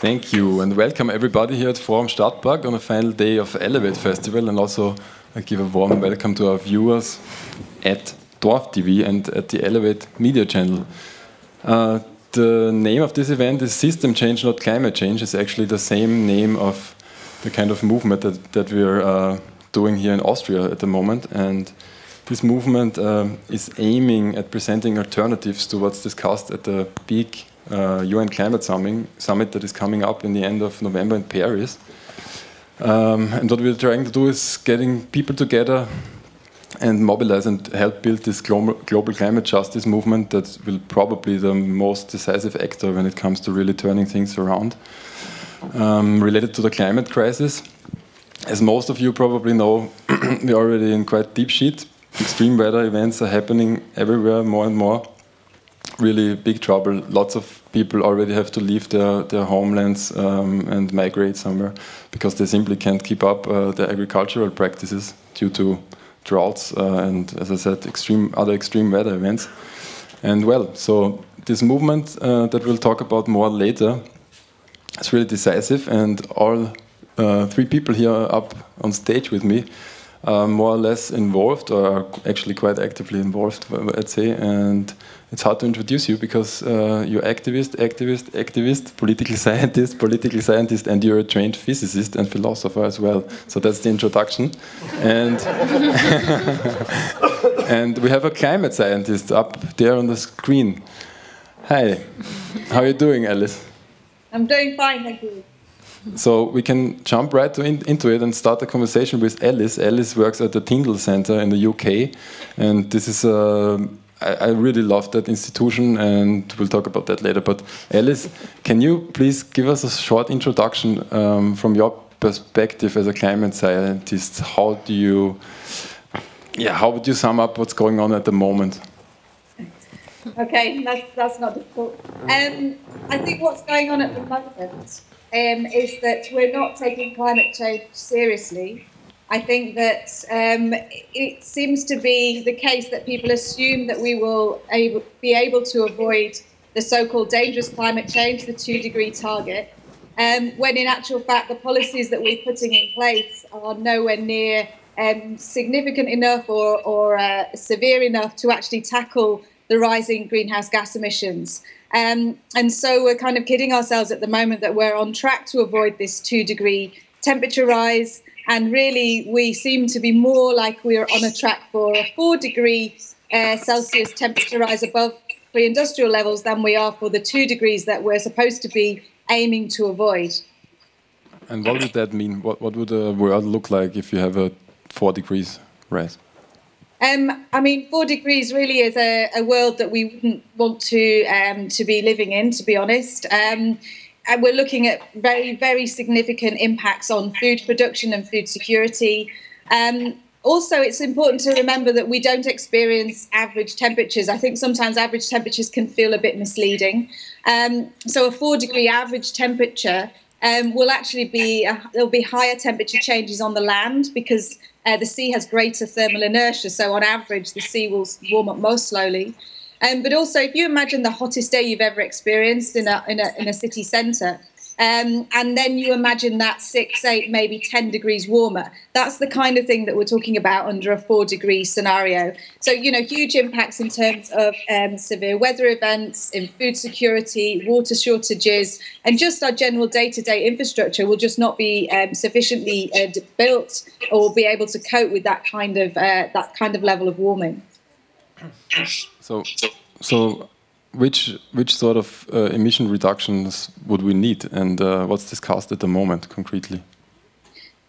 Thank you and welcome everybody here at Forum Stadtpark on the final day of Elevate Festival and also I give a warm welcome to our viewers at Dorf TV and at the Elevate Media channel. Uh, the name of this event is System Change, not Climate Change. It's actually the same name of the kind of movement that, that we're uh, doing here in Austria at the moment. And this movement uh, is aiming at presenting alternatives to what's discussed at the big uh, UN climate summit, that is coming up in the end of November in Paris. Um, and what we're trying to do is getting people together and mobilize and help build this global, climate justice movement that will probably be the most decisive actor when it comes to really turning things around. Um, related to the climate crisis, as most of you probably know, we're already in quite deep shit extreme weather events are happening everywhere more and more. Really big trouble. Lots of people already have to leave their, their homelands um, and migrate somewhere because they simply can't keep up uh, their agricultural practices due to droughts uh, and, as I said, extreme other extreme weather events. And well, so this movement uh, that we'll talk about more later is really decisive, and all uh, three people here up on stage with me are more or less involved, or actually quite actively involved, I'd say. And it's hard to introduce you because uh, you're activist, activist, activist, political scientist, political scientist, and you're a trained physicist and philosopher as well. So that's the introduction. And and we have a climate scientist up there on the screen. Hi, how are you doing, Alice? I'm doing fine, thank you. So we can jump right in, into it and start the conversation with Alice. Alice works at the Tyndall Centre in the UK, and this is a I, I really love that institution, and we'll talk about that later. But Alice, can you please give us a short introduction um, from your perspective as a climate scientist? How do you, yeah, how would you sum up what's going on at the moment? Okay, that's that's not difficult. Um, I think what's going on at the moment um, is that we're not taking climate change seriously. I think that um, it seems to be the case that people assume that we will able, be able to avoid the so-called dangerous climate change, the two-degree target, um, when in actual fact the policies that we're putting in place are nowhere near um, significant enough or, or uh, severe enough to actually tackle the rising greenhouse gas emissions. Um, and so we're kind of kidding ourselves at the moment that we're on track to avoid this two degree temperature rise. And really, we seem to be more like we're on a track for a four degree uh, Celsius temperature rise above pre industrial levels than we are for the two degrees that we're supposed to be aiming to avoid. And what would that mean? What, what would the world look like if you have a four degrees rise? Um, I mean, four degrees really is a, a world that we wouldn't want to um, to be living in, to be honest. Um, we're looking at very, very significant impacts on food production and food security. Um, also, it's important to remember that we don't experience average temperatures. I think sometimes average temperatures can feel a bit misleading. Um, so, a four degree average temperature um, will actually be there'll be higher temperature changes on the land because uh, the sea has greater thermal inertia. So on average, the sea will warm up most slowly. Um, but also, if you imagine the hottest day you've ever experienced in a in a, in a city centre, um, and then you imagine that six, eight, maybe 10 degrees warmer. That's the kind of thing that we're talking about under a four degree scenario. So, you know, huge impacts in terms of um, severe weather events, in food security, water shortages, and just our general day to day infrastructure will just not be um, sufficiently uh, built or be able to cope with that kind of, uh, that kind of level of warming. So, so which which sort of uh, emission reductions would we need, and uh, what's discussed at the moment concretely?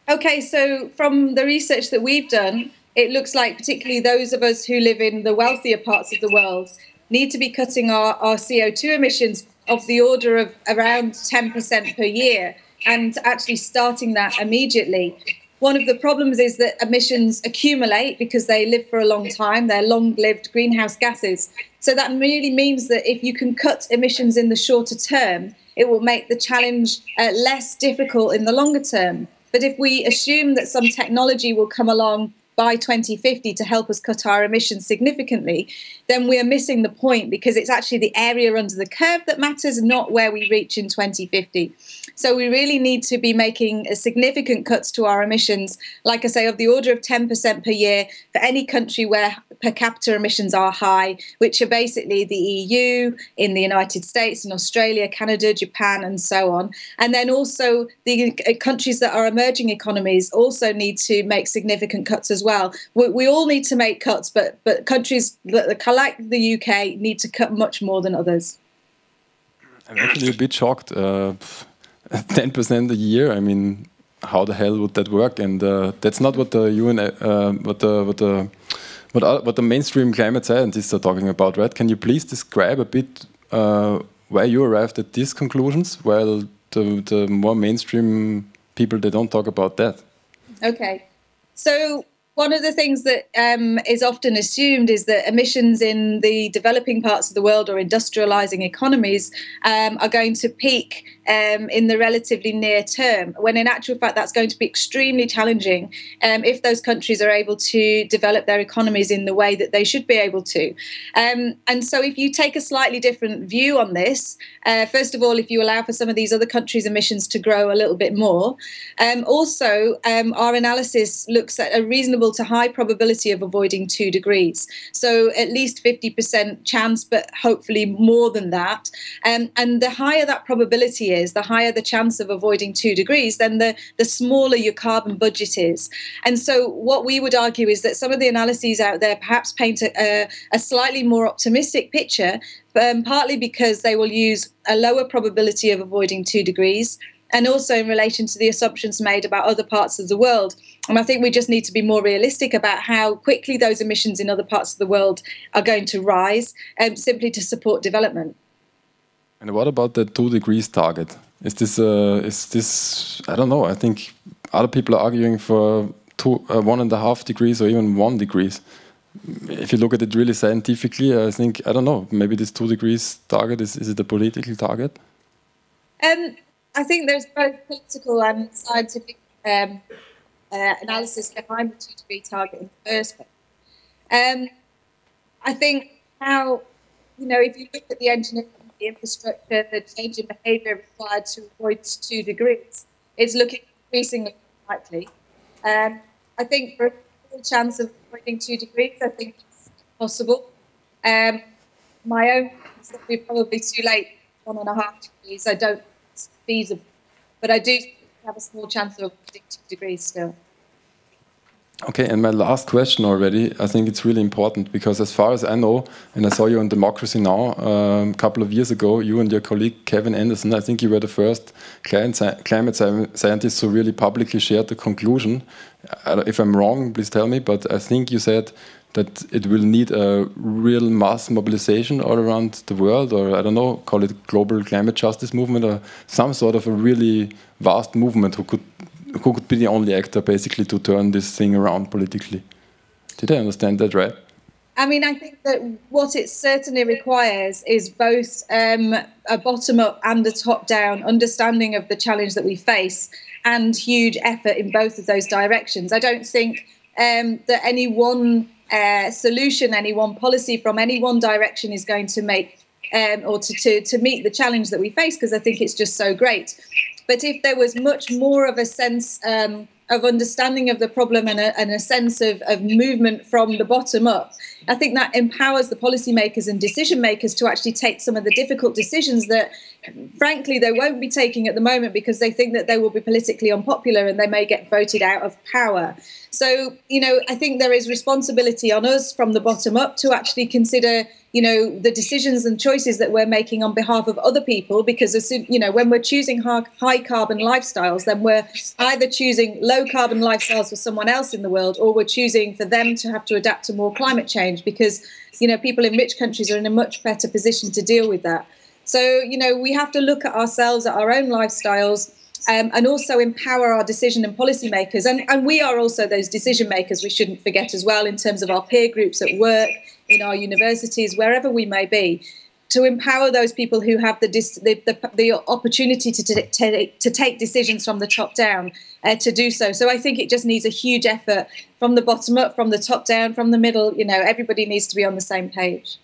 Okay, so from the research that we've done, it looks like particularly those of us who live in the wealthier parts of the world need to be cutting our, our CO2 emissions of the order of around 10% per year and actually starting that immediately. One of the problems is that emissions accumulate because they live for a long time. They're long lived greenhouse gases. So that really means that if you can cut emissions in the shorter term, it will make the challenge uh, less difficult in the longer term. But if we assume that some technology will come along by 2050 to help us cut our emissions significantly, then we are missing the point because it's actually the area under the curve that matters, not where we reach in 2050. So we really need to be making significant cuts to our emissions, like I say, of the order of 10% per year for any country where per capita emissions are high, which are basically the EU, in the United States, in Australia, Canada, Japan, and so on. And then also the countries that are emerging economies also need to make significant cuts as well. We, we all need to make cuts, but but countries that like the UK need to cut much more than others. I'm actually a bit shocked. Uh, 10% a year. I mean, how the hell would that work? And uh, that's not what the UN, uh, what the what the what, what the mainstream climate scientists are talking about, right? Can you please describe a bit uh, where you arrived at these conclusions, while the the more mainstream people they don't talk about that? Okay, so one of the things that um, is often assumed is that emissions in the developing parts of the world or industrializing economies um, are going to peak um, in the relatively near term, when in actual fact that's going to be extremely challenging um, if those countries are able to develop their economies in the way that they should be able to. Um, and so, if you take a slightly different view on this, uh, first of all, if you allow for some of these other countries' emissions to grow a little bit more, um, also um, our analysis looks at a reasonable to high probability of avoiding two degrees. So, at least 50% chance, but hopefully more than that. Um, and the higher that probability is, is, the higher the chance of avoiding two degrees, then the, the smaller your carbon budget is. And so, what we would argue is that some of the analyses out there perhaps paint a, a, a slightly more optimistic picture, um, partly because they will use a lower probability of avoiding two degrees. And also in relation to the assumptions made about other parts of the world. And I think we just need to be more realistic about how quickly those emissions in other parts of the world are going to rise, um, simply to support development. And what about the two degrees target? Is this uh, is this I don't know. I think other people are arguing for two, uh, one and a half degrees or even one degrees. If you look at it really scientifically, I think I don't know. Maybe this two degrees target is is it a political target? Um, I think there's both political and scientific um, uh, analysis behind the two degree target in the first place. Um, I think how you know if you look at the engineering the infrastructure, the change in behaviour required to avoid two degrees is looking increasingly likely. Um, I think for a chance of avoiding two degrees, I think it's possible. Um, my own is that we're probably too late, one and a half degrees. I don't think it's feasible, but I do have a small chance of avoiding two degrees still. Okay, and my last question already, I think it's really important because, as far as I know, and I saw you on Democracy Now! Um, a couple of years ago, you and your colleague Kevin Anderson, I think you were the first climate scientists who really publicly shared the conclusion. If I'm wrong, please tell me, but I think you said that it will need a real mass mobilization all around the world, or I don't know, call it global climate justice movement, or some sort of a really vast movement who could who could be the only actor basically to turn this thing around politically. Did I understand that right? I mean, I think that what it certainly requires is both um, a bottom up and a top down understanding of the challenge that we face and huge effort in both of those directions. I don't think um, that any one uh, solution, any one policy from any one direction is going to make um, or to, to, to meet the challenge that we face because I think it's just so great. But if there was much more of a sense um, of understanding of the problem and a, and a sense of, of movement from the bottom up, I think that empowers the policymakers and decision makers to actually take some of the difficult decisions that, frankly, they won't be taking at the moment because they think that they will be politically unpopular and they may get voted out of power. So, you know, I think there is responsibility on us from the bottom up to actually consider you know the decisions and choices that we're making on behalf of other people because as soon, you know when we're choosing high carbon lifestyles then we're either choosing low carbon lifestyles for someone else in the world or we're choosing for them to have to adapt to more climate change because you know people in rich countries are in a much better position to deal with that so you know we have to look at ourselves at our own lifestyles um, and also empower our decision and policymakers. And, and we are also those decision makers, we shouldn't forget as well, in terms of our peer groups at work, in our universities, wherever we may be, to empower those people who have the, the, the, the opportunity to, to, to, take decisions from the top down uh, to do so. So I think it just needs a huge effort from the bottom up, from the top down, from the middle. You know, everybody needs to be on the same page.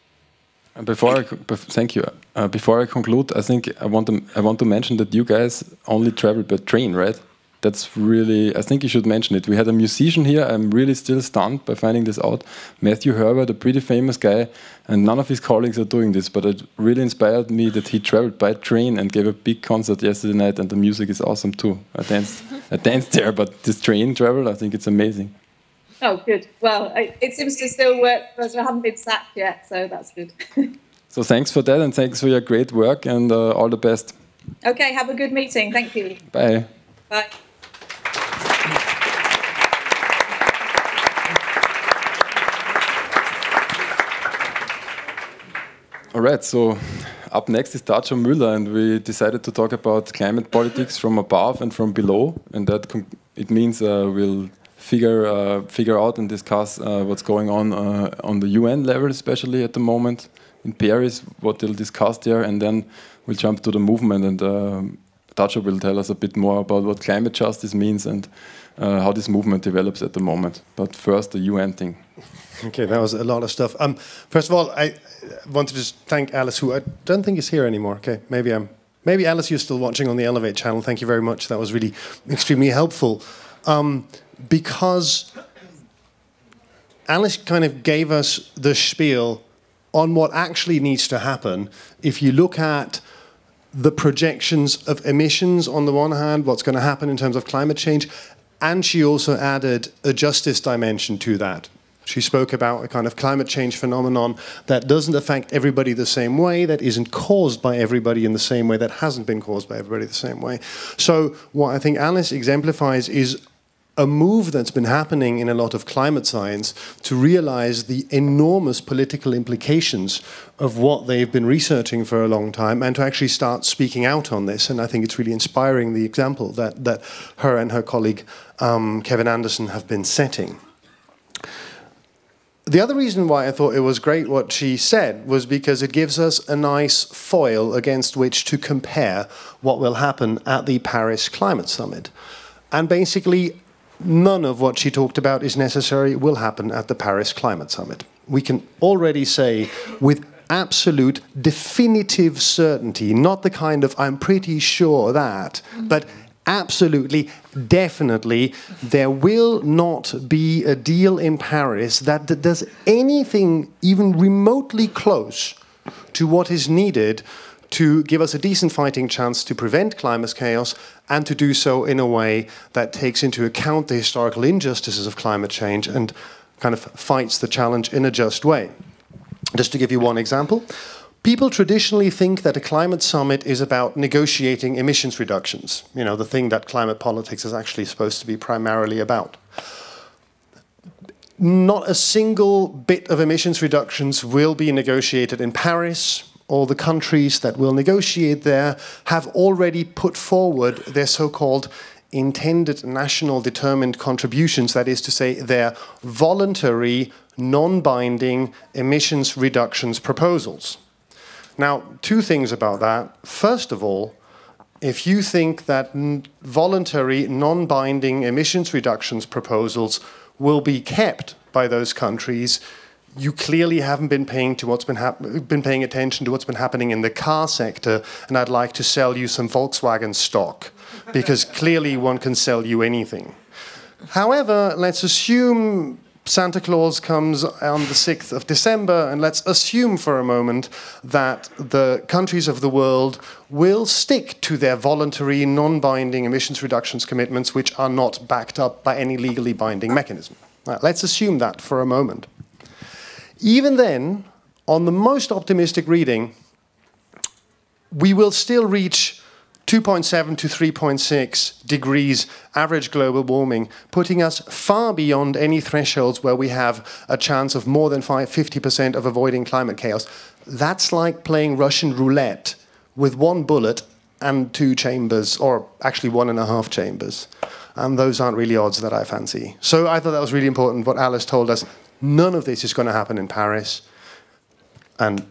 And before I, thank you. Uh, before I conclude, I think I want to I want to mention that you guys only travel by train, right? That's really I think you should mention it. We had a musician here. I'm really still stunned by finding this out. Matthew Herbert, a pretty famous guy, and none of his colleagues are doing this. But it really inspired me that he traveled by train and gave a big concert yesterday night, and the music is awesome too. I danced I danced there, but this train travel, I think it's amazing. Oh, good. Well, it seems to still work because I haven't been sacked yet, so that's good. so thanks for that, and thanks for your great work, and uh, all the best. Okay, have a good meeting. Thank you. Bye. Bye. All right, so up next is Tadzio Müller, and we decided to talk about climate politics from above and from below, and that it means uh, we'll figure uh, figure out and discuss uh, what's going on uh, on the UN level, especially at the moment in Paris, what they'll discuss there, and then we'll jump to the movement. And uh, will tell us a bit more about what climate justice means and uh, how this movement develops at the moment. But first, the UN thing. Okay, that was a lot of stuff. Um, first of all, I want to just thank Alice, who I don't think is here anymore. Okay, maybe I'm. Maybe Alice, you're still watching on the Elevate channel. Thank you very much. That was really extremely helpful. Um, because Alice kind of gave us the spiel on what actually needs to happen. If you look at the projections of emissions on the one hand, what's going to happen in terms of climate change, and she also added a justice dimension to that. She spoke about a kind of climate change phenomenon that doesn't affect everybody the same way, that isn't caused by everybody in the same way, that hasn't been caused by everybody the same way. So, what I think Alice exemplifies is a move that's been happening in a lot of climate science to realize the enormous political implications of what they've been researching for a long time and to actually start speaking out on this. And I think it's really inspiring the example that, that her and her colleague um, Kevin Anderson have been setting. The other reason why I thought it was great what she said was because it gives us a nice foil against which to compare what will happen at the Paris Climate Summit. And basically, none of what she talked about is necessary will happen at the Paris Climate Summit. We can already say with absolute definitive certainty, not the kind of I'm pretty sure that, but absolutely, definitely, there will not be a deal in Paris that does anything even remotely close to what is needed to give us a decent fighting chance to prevent climate chaos and to do so in a way that takes into account the historical injustices of climate change and kind of fights the challenge in a just way. Just to give you one example, people traditionally think that a climate summit is about negotiating emissions reductions, you know, the thing that climate politics is actually supposed to be primarily about. Not a single bit of emissions reductions will be negotiated in Paris all the countries that will negotiate there have already put forward their so called intended national determined contributions, that is to say, their voluntary, non binding emissions reductions proposals. Now, two things about that. First of all, if you think that voluntary, non binding emissions reductions proposals will be kept by those countries, you clearly haven't been paying to what's been been paying attention to what's been happening in the car sector, and I'd like to sell you some Volkswagen stock because clearly one can sell you anything. However, let's assume Santa Claus comes on the 6th of December, and let's assume for a moment that the countries of the world will stick to their voluntary, non binding emissions reductions commitments, which are not backed up by any legally binding mechanism. Let's assume that for a moment. Even then, on the most optimistic reading, we will still reach 2.7 to 3.6 degrees average global warming, putting us far beyond any thresholds where we have a chance of more than 50% of avoiding climate chaos. That's like playing Russian roulette with one bullet and two chambers, or actually one and a half chambers. And those aren't really odds that I fancy. So I thought that was really important what Alice told us. None of this is going to happen in Paris. And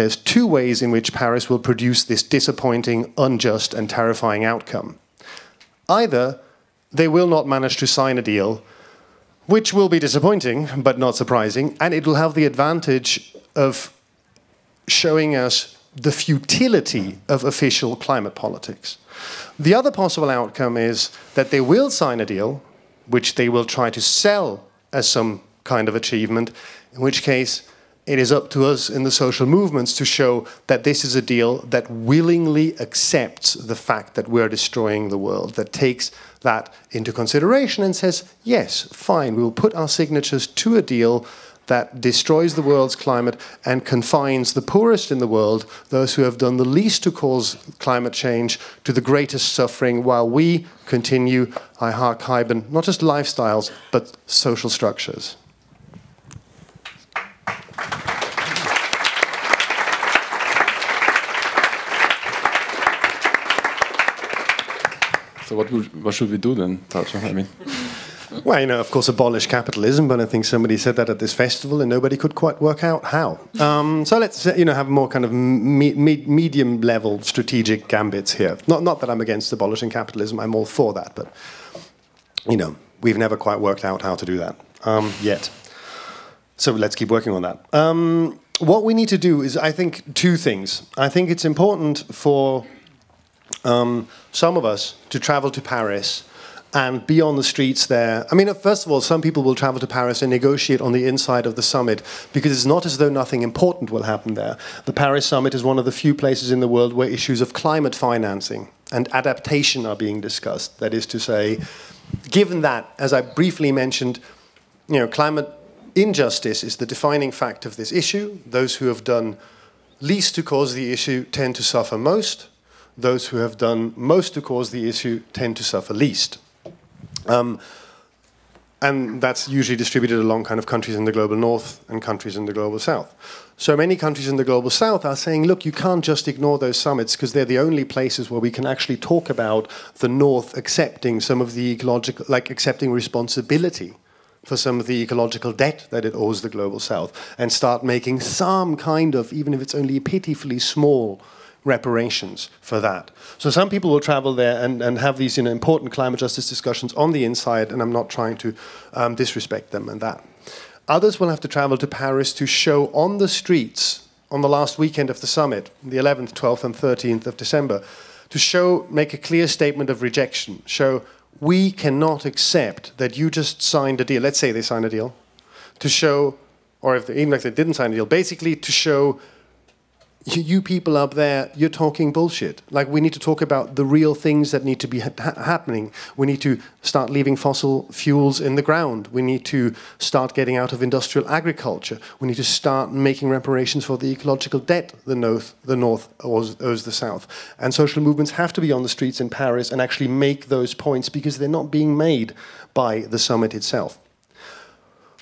there's two ways in which Paris will produce this disappointing, unjust, and terrifying outcome. Either they will not manage to sign a deal, which will be disappointing, but not surprising, and it will have the advantage of showing us the futility of official climate politics. The other possible outcome is that they will sign a deal, which they will try to sell as some kind of achievement, in which case it is up to us in the social movements to show that this is a deal that willingly accepts the fact that we're destroying the world, that takes that into consideration and says, yes, fine, we will put our signatures to a deal that destroys the world's climate and confines the poorest in the world, those who have done the least to cause climate change, to the greatest suffering, while we continue high carbon, not just lifestyles, but social structures. So what, what should we do then? I mean. Well, you know, of course, abolish capitalism, but I think somebody said that at this festival, and nobody could quite work out how. Um, so let's, you know, have more kind of me me medium level strategic gambits here. Not, not that I'm against abolishing capitalism; I'm all for that, but you know, we've never quite worked out how to do that um, yet. So let's keep working on that. Um, what we need to do is, I think, two things. I think it's important for um, some of us to travel to Paris and be on the streets there. I mean, first of all, some people will travel to Paris and negotiate on the inside of the summit because it's not as though nothing important will happen there. The Paris summit is one of the few places in the world where issues of climate financing and adaptation are being discussed. That is to say, given that, as I briefly mentioned, you know, climate injustice is the defining fact of this issue. Those who have done least to cause the issue tend to suffer most. Those who have done most to cause the issue tend to suffer least. Um, and that's usually distributed along kind of countries in the global north and countries in the global south. So many countries in the global south are saying, look, you can't just ignore those summits because they're the only places where we can actually talk about the north accepting some of the ecological, like accepting responsibility for some of the ecological debt that it owes the global south and start making some kind of, even if it's only pitifully small, reparations for that. So some people will travel there and, and have these you know, important climate justice discussions on the inside, and I'm not trying to um, disrespect them and that. Others will have to travel to Paris to show on the streets on the last weekend of the summit, the 11th, 12th, and 13th of December, to show, make a clear statement of rejection, show we cannot accept that you just signed a deal. Let's say they signed a deal to show, or if they, even if they didn't sign a deal, basically to show you people up there, you're talking bullshit. Like, we need to talk about the real things that need to be ha happening. We need to start leaving fossil fuels in the ground. We need to start getting out of industrial agriculture. We need to start making reparations for the ecological debt the North, the north owes, owes the South. And social movements have to be on the streets in Paris and actually make those points because they're not being made by the summit itself.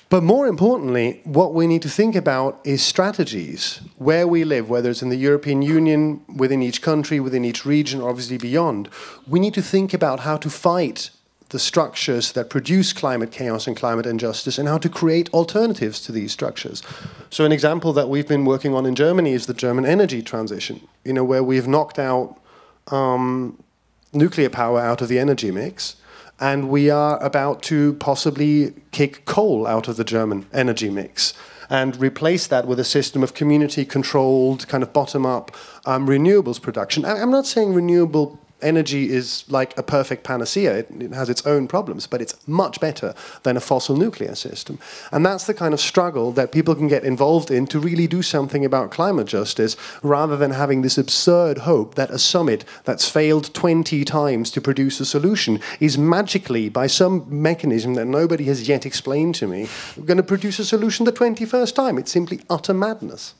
But more importantly, what we need to think about is strategies where we live, whether it's in the European Union, within each country, within each region, or obviously beyond. We need to think about how to fight the structures that produce climate chaos and climate injustice and how to create alternatives to these structures. So an example that we've been working on in Germany is the German energy transition, you know, where we've knocked out um, nuclear power out of the energy mix and we are about to possibly kick coal out of the German energy mix and replace that with a system of community controlled, kind of bottom up um, renewables production. I'm not saying renewable energy is like a perfect panacea. It, it, has its own problems, but it's much better than a fossil nuclear system. And that's the kind of struggle that people can get involved in to really do something about climate justice rather than having this absurd hope that a summit that's failed 20 times to produce a solution is magically, by some mechanism that nobody has yet explained to me, going to produce a solution the 21st time. It's simply utter madness.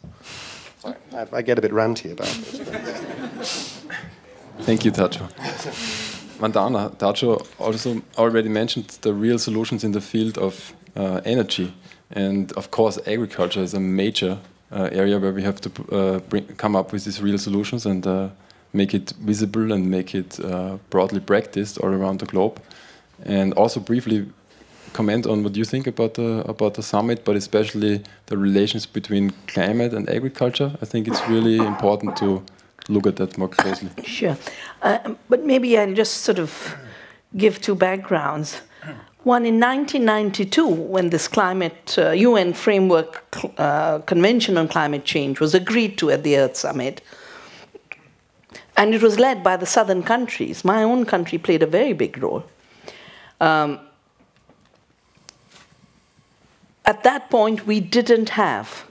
Sorry, I, I get a bit ranty about this. Thank you, Tadzio. Vandana, Tadzio also already mentioned the real solutions in the field of uh, energy. And of course, agriculture is a major uh, area where we have to uh, bring, come up with these real solutions. And uh, make it visible and make it uh, broadly practiced all around the globe. And also briefly comment on what you think about the about the summit, but especially the relations between climate and agriculture. I think it's really important to look at that more closely. Sure, uh, but maybe I'll just sort of give two backgrounds. One in 1992, when this climate uh, UN framework uh, convention on climate change was agreed to at the Earth Summit, and it was led by the southern countries. My own country played a very big role. Um, at that point, we didn't have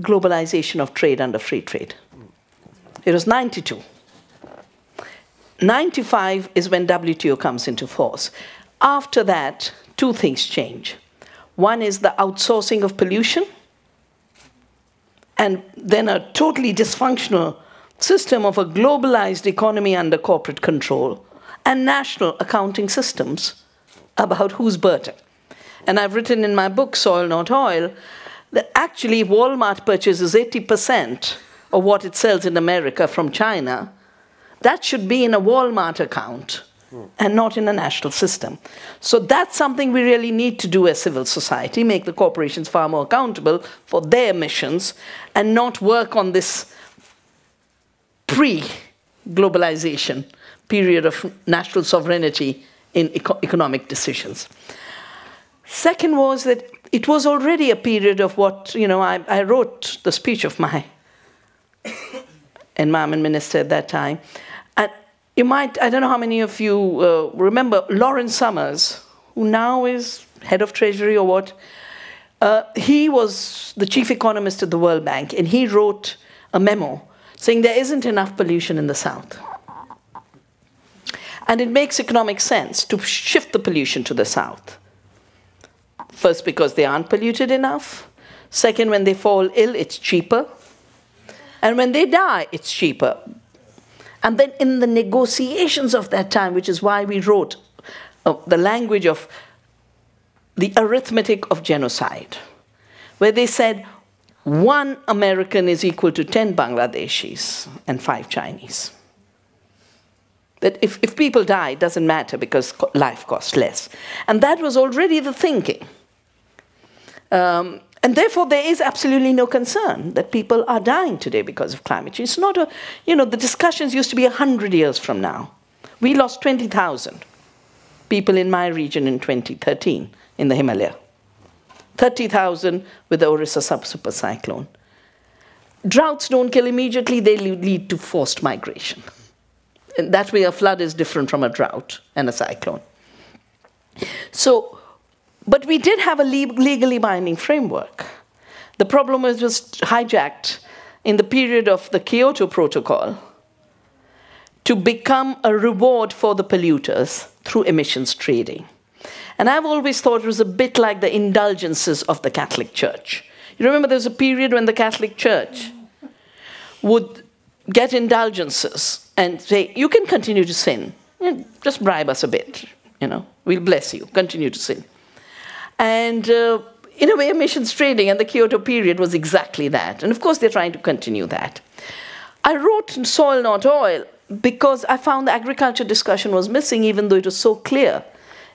globalization of trade under free trade. It was 92. 95 is when WTO comes into force. After that, two things change. One is the outsourcing of pollution, and then a totally dysfunctional system of a globalized economy under corporate control and national accounting systems about whose burden. And I've written in my book, Soil Not Oil, that actually Walmart purchases 80% of what it sells in America from China. That should be in a Walmart account hmm. and not in a national system. So that's something we really need to do as civil society, make the corporations far more accountable for their missions and not work on this pre-globalization period of national sovereignty in eco economic decisions. Second was that it was already a period of what, you know, I, I wrote the speech of my environment minister at that time. And you might, I don't know how many of you uh, remember Lawrence Summers, who now is head of treasury or what. Uh, he was the chief economist at the World Bank, and he wrote a memo saying there isn't enough pollution in the South. And it makes economic sense to shift the pollution to the South. First, because they aren't polluted enough. Second, when they fall ill, it's cheaper. And when they die, it's cheaper. And then in the negotiations of that time, which is why we wrote uh, the language of the arithmetic of genocide, where they said one American is equal to 10 Bangladeshis and five Chinese. That if, if people die, it doesn't matter because life costs less. And that was already the thinking. Um, and therefore, there is absolutely no concern that people are dying today because of climate change. It's not a, you know, the discussions used to be 100 years from now. We lost 20,000 people in my region in 2013 in the Himalaya. 30,000 with the Orissa subsuper cyclone. Droughts don't kill immediately, they lead to forced migration. And that way, a flood is different from a drought and a cyclone. So, but we did have a legally binding framework. The problem was just hijacked in the period of the Kyoto Protocol to become a reward for the polluters through emissions trading. And I've always thought it was a bit like the indulgences of the Catholic Church. You remember there was a period when the Catholic Church would get indulgences and say, you can continue to sin. Mm, just bribe us a bit, you know, we'll bless you, continue to sin. And uh, in a way, emissions trading and the Kyoto period was exactly that. And of course, they're trying to continue that. I wrote Soil Not Oil because I found the agriculture discussion was missing, even though it was so clear.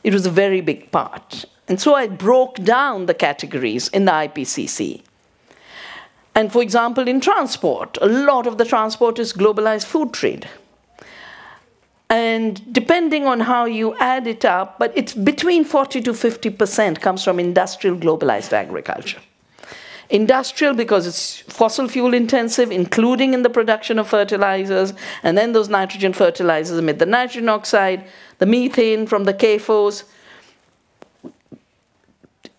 It was a very big part. And so I broke down the categories in the IPCC. And for example, in transport, a lot of the transport is globalized food trade. And depending on how you add it up, but it's between 40 to 50% comes from industrial globalized agriculture. Industrial because it's fossil fuel intensive, including in the production of fertilizers, and then those nitrogen fertilizers emit the nitrogen oxide, the methane from the CAFOs,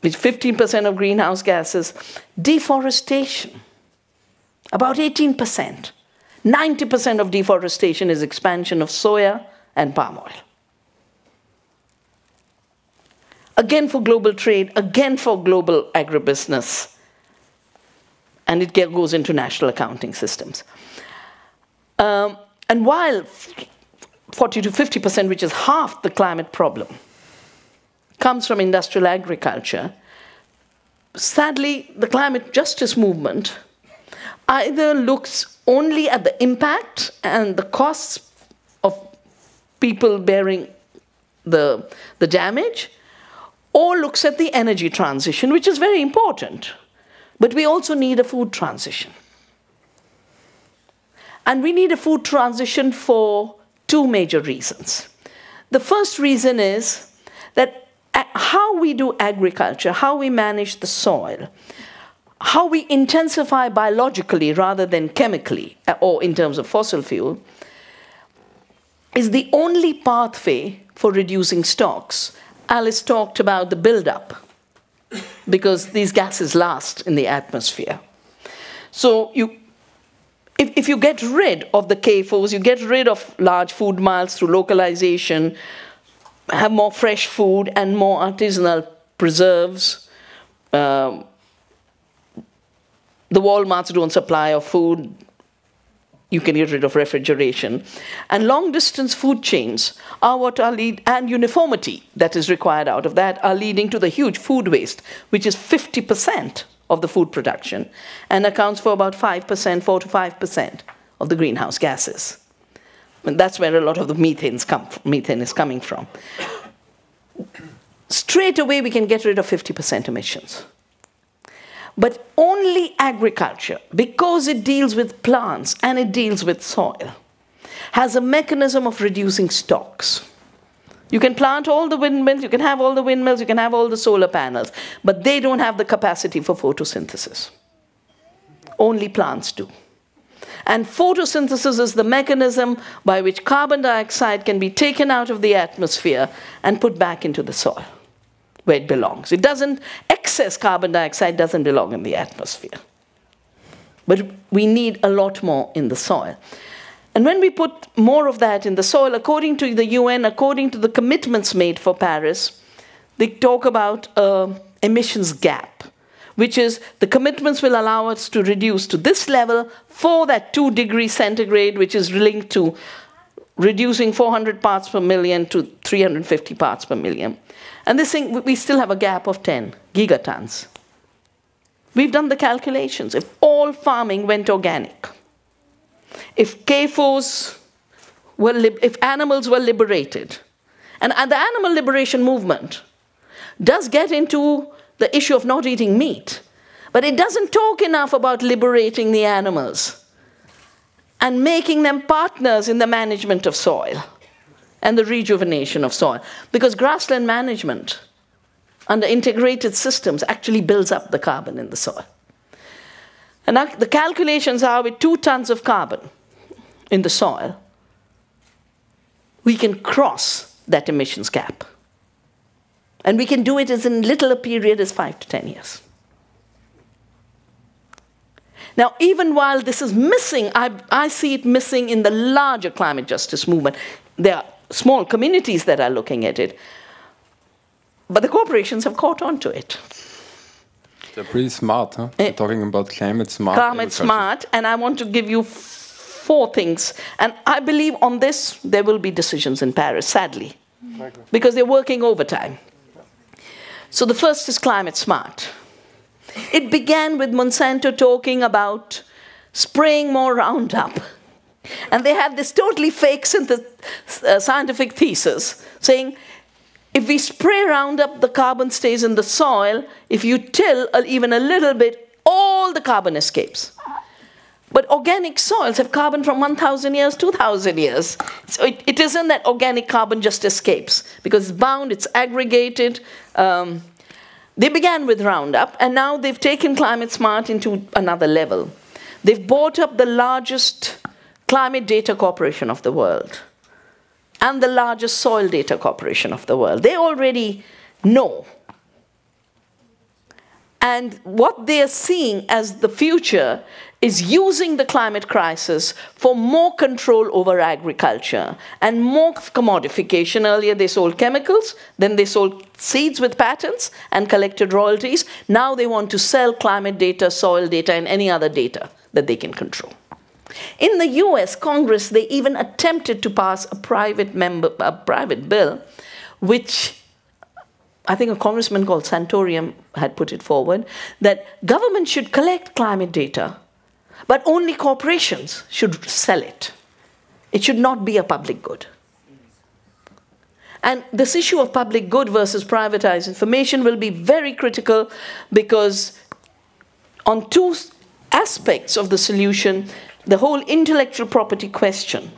with 15% of greenhouse gases. Deforestation, about 18%. 90% of deforestation is expansion of soya and palm oil. Again for global trade, again for global agribusiness. And it goes into national accounting systems. Um, and while 40 to 50%, which is half the climate problem, comes from industrial agriculture, sadly, the climate justice movement either looks only at the impact and the costs of people bearing the, the damage, or looks at the energy transition, which is very important. But we also need a food transition. And we need a food transition for two major reasons. The first reason is that uh, how we do agriculture, how we manage the soil, how we intensify biologically rather than chemically uh, or in terms of fossil fuel, is the only pathway for reducing stocks. Alice talked about the buildup because these gases last in the atmosphere. So you, if, if you get rid of the CAFOs, you get rid of large food miles through localization, have more fresh food and more artisanal preserves. Um, the Walmarts don't supply of food. You can get rid of refrigeration. And long distance food chains are what are lead, and uniformity that is required out of that are leading to the huge food waste, which is 50% of the food production and accounts for about 5%, 4 to 5% of the greenhouse gases. And that's where a lot of the methanes come, methane is coming from. Straight away, we can get rid of 50% emissions. But only agriculture, because it deals with plants and it deals with soil, has a mechanism of reducing stocks. You can plant all the windmills, you can have all the windmills, you can have all the solar panels, but they don't have the capacity for photosynthesis. Only plants do. And photosynthesis is the mechanism by which carbon dioxide can be taken out of the atmosphere and put back into the soil where it belongs. It doesn't, excess carbon dioxide doesn't belong in the atmosphere. But we need a lot more in the soil. And when we put more of that in the soil, according to the UN, according to the commitments made for Paris, they talk about uh, emissions gap which is the commitments will allow us to reduce to this level for that 2 degree centigrade, which is linked to reducing 400 parts per million to 350 parts per million. And this thing, we still have a gap of 10 gigatons. We've done the calculations. If all farming went organic, if CAFOs were, if animals were liberated, and, and the animal liberation movement does get into the issue of not eating meat. But it doesn't talk enough about liberating the animals and making them partners in the management of soil and the rejuvenation of soil. Because grassland management under integrated systems actually builds up the carbon in the soil. And the calculations are with two tons of carbon in the soil, we can cross that emissions gap. And we can do it as in little a period as five to 10 years. Now, even while this is missing, I, I see it missing in the larger climate justice movement. There are small communities that are looking at it, but the corporations have caught on to it. They're pretty smart, huh? Eh. They're talking about climate smart. Climate smart, and I want to give you four things. And I believe on this, there will be decisions in Paris, sadly, because they're working overtime. So the first is climate smart. It began with Monsanto talking about spraying more Roundup. And they had this totally fake uh, scientific thesis saying if we spray Roundup, the carbon stays in the soil. If you till even a little bit, all the carbon escapes. But organic soils have carbon from 1,000 years, 2,000 years. So it, it isn't that organic carbon just escapes because it's bound, it's aggregated. Um, they began with Roundup, and now they've taken Climate Smart into another level. They've bought up the largest climate data corporation of the world and the largest soil data corporation of the world. They already know. And what they are seeing as the future is using the climate crisis for more control over agriculture and more commodification. Earlier they sold chemicals, then they sold seeds with patents and collected royalties. Now they want to sell climate data, soil data, and any other data that they can control. In the US Congress, they even attempted to pass a private, member, a private bill, which I think a congressman called Santorum had put it forward, that government should collect climate data But only corporations should sell it. It should not be a public good. And this issue of public good versus privatized information will be very critical because on two aspects of the solution, the whole intellectual property question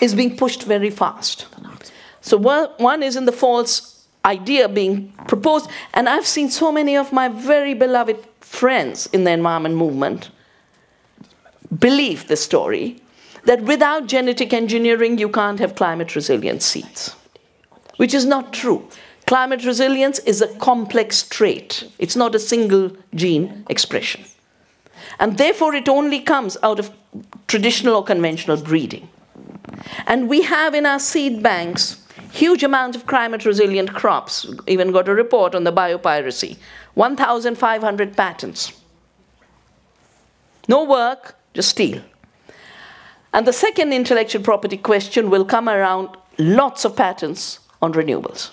is being pushed very fast. So one is in the false idea being proposed, and I've seen so many of my very beloved friends in the environment movement believe the story that without genetic engineering you can't have climate resilient seeds which is not true. Climate resilience is a complex trait. It's not a single gene expression. And therefore, it only comes out of traditional or conventional breeding. And we have in our seed banks huge amount of climate resilient crops. Even got a report on the biopiracy. 1,500 patents. No work, just steal. And the second intellectual property question will come around lots of patents on renewables.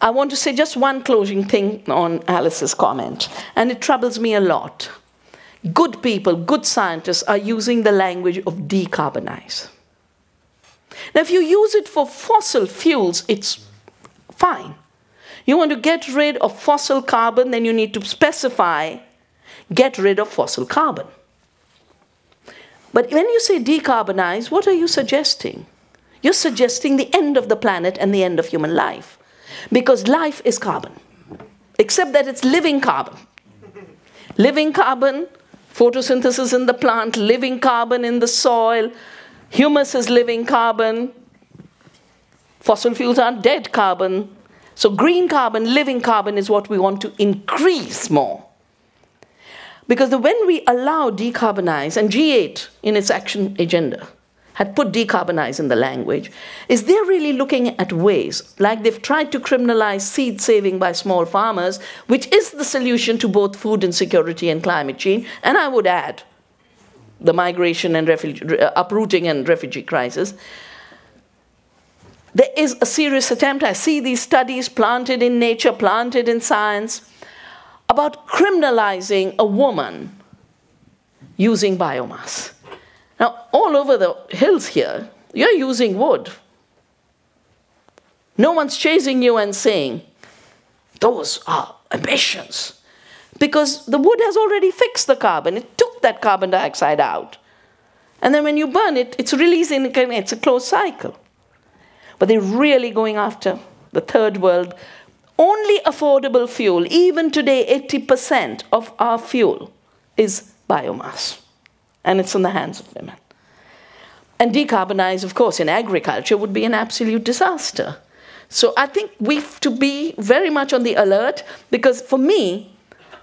I want to say just one closing thing on Alice's comment, and it troubles me a lot. Good people, good scientists are using the language of decarbonize. Now, if you use it for fossil fuels, it's fine. You want to get rid of fossil carbon, then you need to specify get rid of fossil carbon. But when you say decarbonize, what are you suggesting? You're suggesting the end of the planet and the end of human life. Because life is carbon, except that it's living carbon. Living carbon, photosynthesis in the plant, living carbon in the soil, humus is living carbon, fossil fuels are dead carbon. So green carbon, living carbon is what we want to increase more. Because the, when we allow decarbonize, and G8 in its action agenda, had put decarbonize in the language, is they're really looking at ways, like they've tried to criminalize seed saving by small farmers, which is the solution to both food insecurity and climate change, and I would add the migration and refugee, uh, uprooting and refugee crisis. There is a serious attempt, I see these studies planted in nature, planted in science, about criminalizing a woman using biomass. Now, all over the hills here, you're using wood. No one's chasing you and saying, those are emissions. Because the wood has already fixed the carbon. It took that carbon dioxide out. And then when you burn it, it's releasing, it's a closed cycle. But they're really going after the third world. Only affordable fuel, even today, 80% of our fuel is biomass and it's in the hands of women. And decarbonize, of course, in agriculture would be an absolute disaster. So I think we have to be very much on the alert because for me,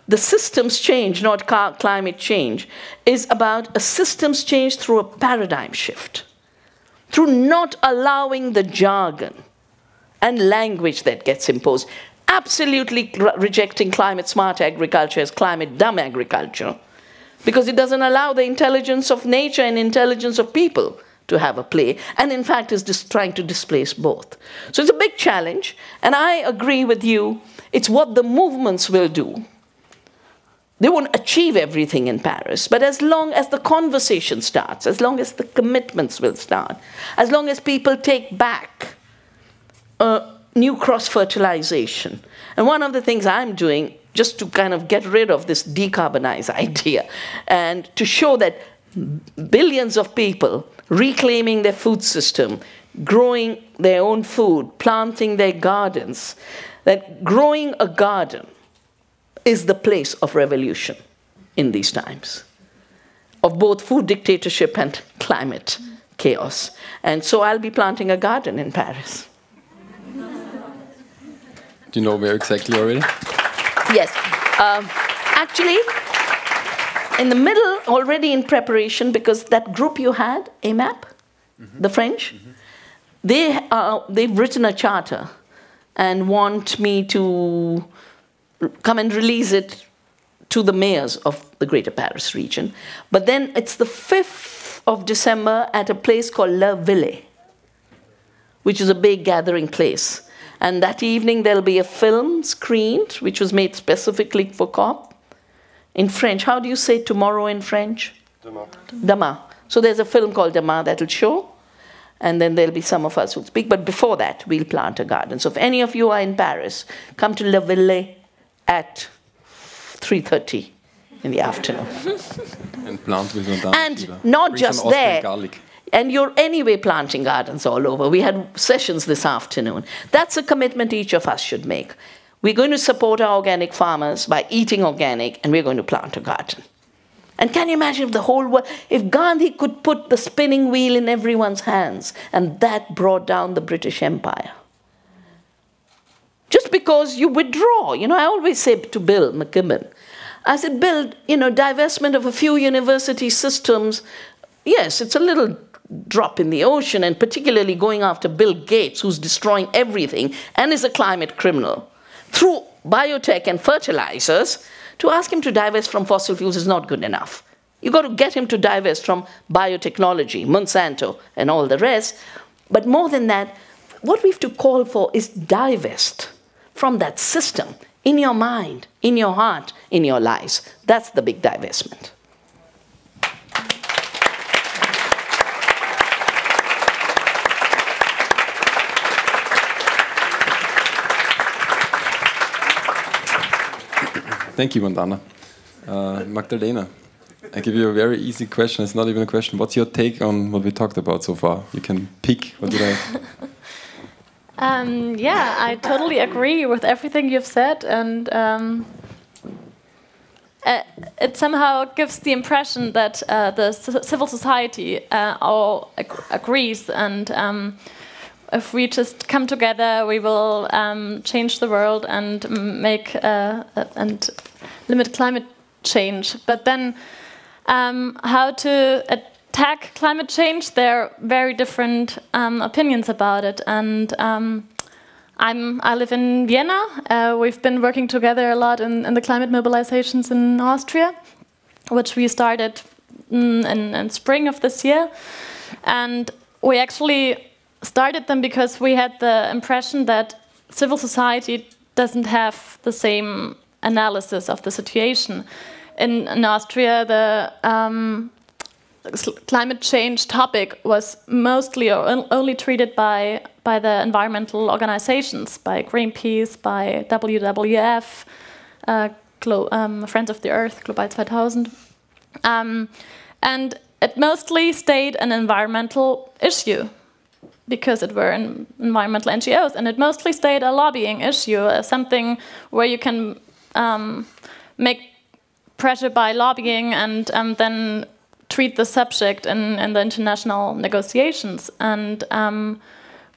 the systems change, not climate change, is about a systems change through a paradigm shift, through not allowing the jargon and language that gets imposed, absolutely rejecting climate smart agriculture as climate dumb agriculture, because it doesn't allow the intelligence of nature and intelligence of people to have a play, and in fact is just trying to displace both. So it's a big challenge, and I agree with you, it's what the movements will do. They won't achieve everything in Paris, but as long as the conversation starts, as long as the commitments will start, as long as people take back uh, new cross-fertilization. And one of the things I'm doing just to kind of get rid of this decarbonize idea and to show that billions of people reclaiming their food system, growing their own food, planting their gardens, that growing a garden is the place of revolution in these times of both food dictatorship and climate chaos. And so I'll be planting a garden in Paris. Do you know where exactly already? Yes. Um, actually, in the middle, already in preparation, because that group you had, AMAP, mm -hmm. the French, mm -hmm. they, uh, they've written a charter and want me to come and release it to the mayors of the Greater Paris region. But then it's the 5th of December at a place called La Ville, which is a big gathering place. And that evening there'll be a film screened, which was made specifically for COP In French, how do you say tomorrow in French? Demain. Demain. So there's a film called Demain that'll show, and then there'll be some of us who'll speak. But before that, we'll plant a garden. So if any of you are in Paris, come to La Ville at 3.30 in the afternoon. And plant with Madame And not just Austrian there. garlic. And you're anyway planting gardens all over. We had sessions this afternoon. That's a commitment each of us should make. We're going to support our organic farmers by eating organic, and we're going to plant a garden. And can you imagine if the whole world, if Gandhi could put the spinning wheel in everyone's hands, and that brought down the British Empire? Just because you withdraw. You know, I always say to Bill McKibben, I said, Bill, you know, divestment of a few university systems, yes, it's a little drop in the ocean, and particularly going after Bill Gates, who's destroying everything and is a climate criminal, through biotech and fertilizers, to ask him to divest from fossil fuels is not good enough. You've got to get him to divest from biotechnology, Monsanto, and all the rest. But more than that, what we have to call for is divest from that system in your mind, in your heart, in your lives. That's the big divestment. Thank you, Vandana. Uh, Magdalena, I give you a very easy question. It's not even a question. What's your take on what we talked about so far? You can pick. What? Um, yeah, I totally agree with everything you've said, and um, uh, it somehow gives the impression that uh, the civil society uh, all ag- agrees, and um, if we just come together, we will um, change the world and make uh, uh, and limit climate change. But then, um, how to attack climate change? There are very different um, opinions about it, and um, I'm I live in Vienna. Uh, we've been working together a lot in, in the climate mobilizations in Austria, which we started mm, in, in spring of this year, and we actually started them because we had the impression that civil society doesn't have the same analysis of the situation. In, in Austria, the um, climate change topic was mostly or only treated by by the environmental organizations, by Greenpeace, by WWF, uh, um, Friends of the Earth, Global 2000, um, and it mostly stayed an environmental issue because it were en- environmental NGOs, and it mostly stayed a lobbying issue, uh, something where you can um, make pressure by lobbying and um, then treat the subject in, in the international negotiations. And um,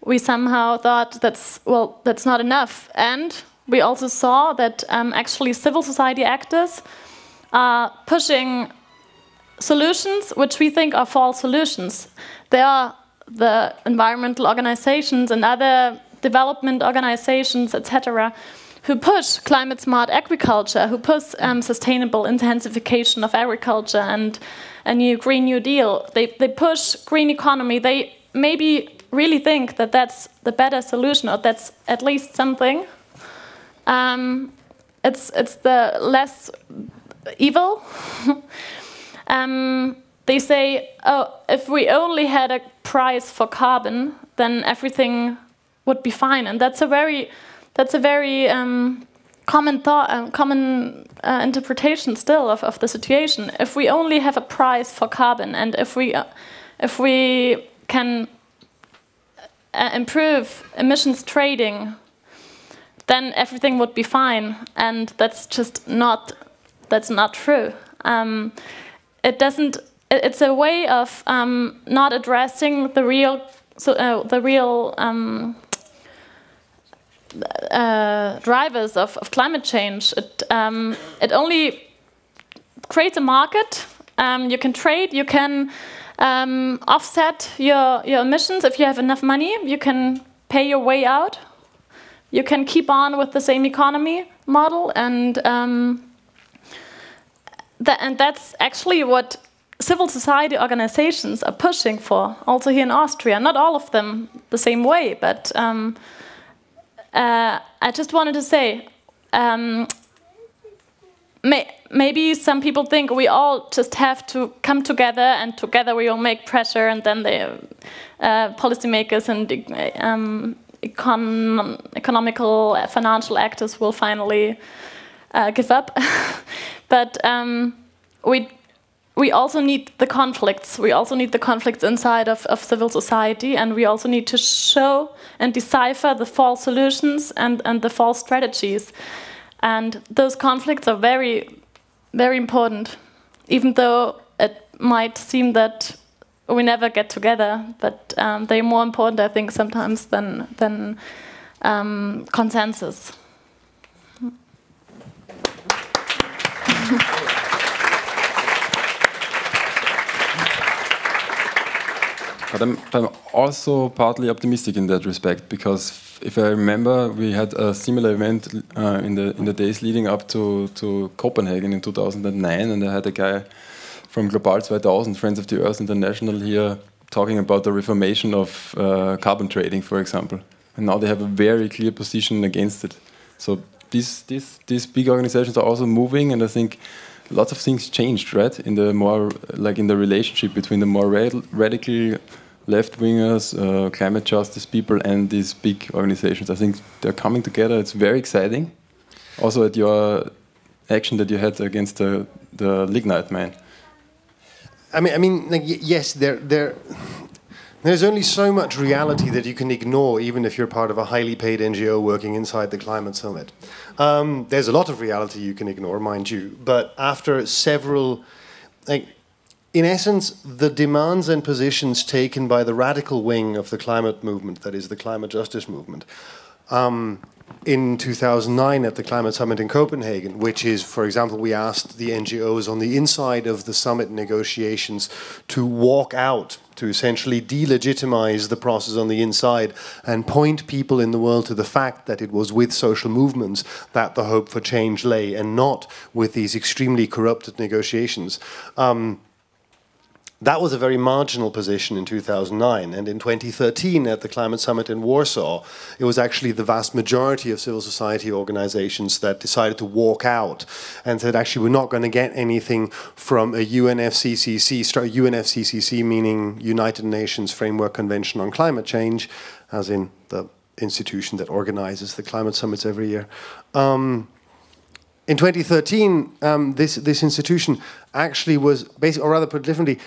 we somehow thought that's well, that's not enough. And we also saw that um, actually civil society actors are pushing solutions which we think are false solutions. They are the environmental organizations and other development organizations, etc., who push climate smart agriculture, who push um, sustainable intensification of agriculture and a new Green New Deal. They, they push green economy. They maybe really think that that's the better solution, or that's at least something. Um, it's, it's the less evil. um, they say, oh, if we only had a price for carbon, then everything would be fine. And that's a very, that's a very um, common thought, uh, common uh, interpretation still of, of the situation. If we only have a price for carbon, and if we, uh, if we can uh, improve emissions trading, then everything would be fine. And that's just not, that's not true. Um, it doesn't it's a way of um, not addressing the real so uh, the real um, uh, drivers of, of climate change. It um, it only creates a market. Um, you can trade. You can um, offset your your emissions if you have enough money. You can pay your way out. You can keep on with the same economy model and. Um, Tha- and that's actually what civil society organizations are pushing for, also here in Austria. Not all of them the same way, but um, uh, I just wanted to say um, may, maybe some people think we all just have to come together and together we will make pressure and then the uh, policymakers and um, econ economical financial actors will finally uh, give up. but um, we we also need the conflicts. We also need the conflicts inside of, of civil society, and we also need to show and decipher the false solutions and, and the false strategies. And those conflicts are very, very important, even though it might seem that we never get together, but um, they're more important, I think, sometimes than, than um, consensus. But I'm, I'm, also partly optimistic in that respect because if I remember, we had a similar event uh, in the in the days leading up to, to Copenhagen in 2009, and I had a guy from Global 2000, Friends of the Earth International, here talking about the reformation of uh, carbon trading, for example. And now they have a very clear position against it. So these these these big organizations are also moving, and I think lots of things changed, right? In the more like in the relationship between the more rad radical left wingers, uh, climate justice people, and these big organizations. I think they're coming together. It's very exciting. Also, at your action that you had against the the lignite mine. I mean, I mean, like, yes, there, there. There's only so much reality that you can ignore, even if you're part of a highly paid NGO working inside the climate summit. Um, there's a lot of reality you can ignore, mind you. But after several, like, in essence, the demands and positions taken by the radical wing of the climate movement, that is the climate justice movement, um, in 2009 at the climate summit in Copenhagen, which is, for example, we asked the NGOs on the inside of the summit negotiations to walk out to essentially delegitimize the process on the inside and point people in the world to the fact that it was with social movements that the hope for change lay and not with these extremely corrupted negotiations. Um, that was a very marginal position in 2009. And in 2013, at the Climate Summit in Warsaw, it was actually the vast majority of civil society organizations that decided to walk out and said, actually, we're not going to get anything from a UNFCCC, UNFCCC meaning United Nations Framework Convention on Climate Change, as in the institution that organizes the climate summits every year. Um, in 2013, um, this, this institution actually was, basically, or rather put differently,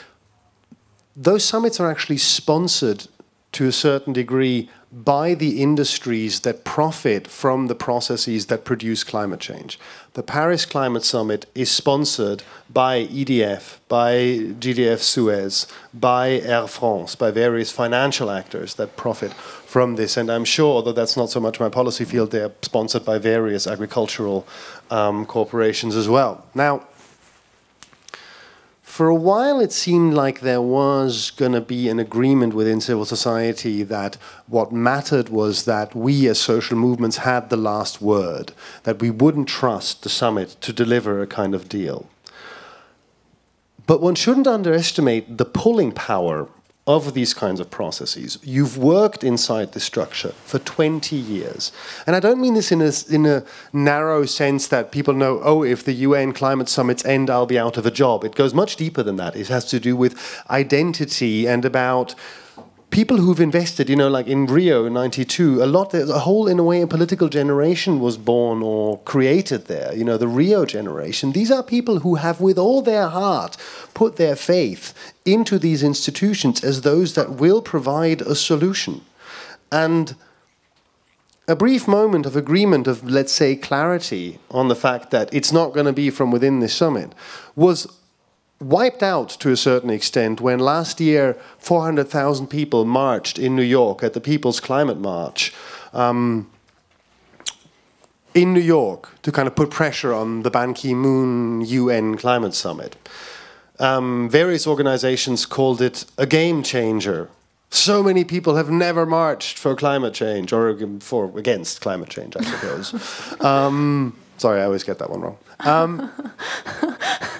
those summits are actually sponsored to a certain degree by the industries that profit from the processes that produce climate change. The Paris Climate Summit is sponsored by EDF, by GDF Suez, by Air France, by various financial actors that profit from this. And I'm sure, although that's not so much my policy field, they're sponsored by various agricultural um, corporations as well. Now, for a while, it seemed like there was going to be an agreement within civil society that what mattered was that we as social movements had the last word, that we wouldn't trust the summit to deliver a kind of deal. But one shouldn't underestimate the pulling power of these kinds of processes. You've worked inside the structure for 20 years. And I don't mean this in a, in a narrow sense that people know, oh, if the UN climate summits end, I'll be out of a job. It goes much deeper than that. It has to do with identity and about people who've invested, you know, like in Rio in 92, a lot, a whole, in a way, a political generation was born or created there, you know, the Rio generation. These are people who have, with all their heart, put their faith into these institutions as those that will provide a solution. And a brief moment of agreement, of, let's say, clarity on the fact that it's not going to be from within this summit was wiped out to a certain extent when last year 400,000 people marched in New York at the People's Climate March. Um, in New York to kind of put pressure on the Ban Ki moon UN climate summit. Um, various organizations called it a game changer. So many people have never marched for climate change or for against climate change, I suppose. um, sorry, I always get that one wrong.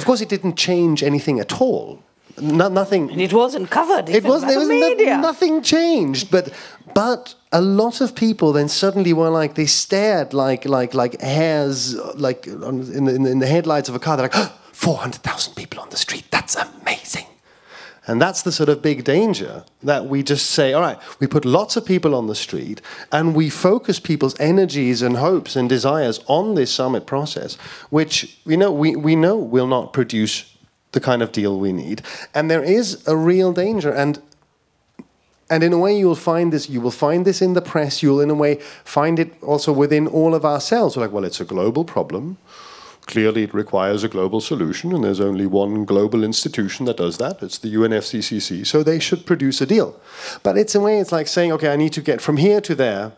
Of course, it didn't change anything at all. No, nothing. And it wasn't covered. It wasn't. It was no, nothing changed. But But a lot of people then suddenly were like they stared like like like hares like in the, in the headlights of a car. They're like, oh, four hundred thousand people on the street. That's amazing. And that's the sort of big danger that we just say, all right, we put lots of people on the street and we focus people's energies and hopes and desires on this summit process, which you know, we, we know will not produce the kind of deal we need. And there is a real danger. And and in a way, you'll find this. You will find this in the press. You'll, in a way, find it also within all of ourselves. We're like, well, it's a global problem. Clearly, it requires a global solution, and there's only one global institution that does that. It's the UNFCCC. So they should produce a deal. But it's a way. It's like saying, okay, I need to get from here to there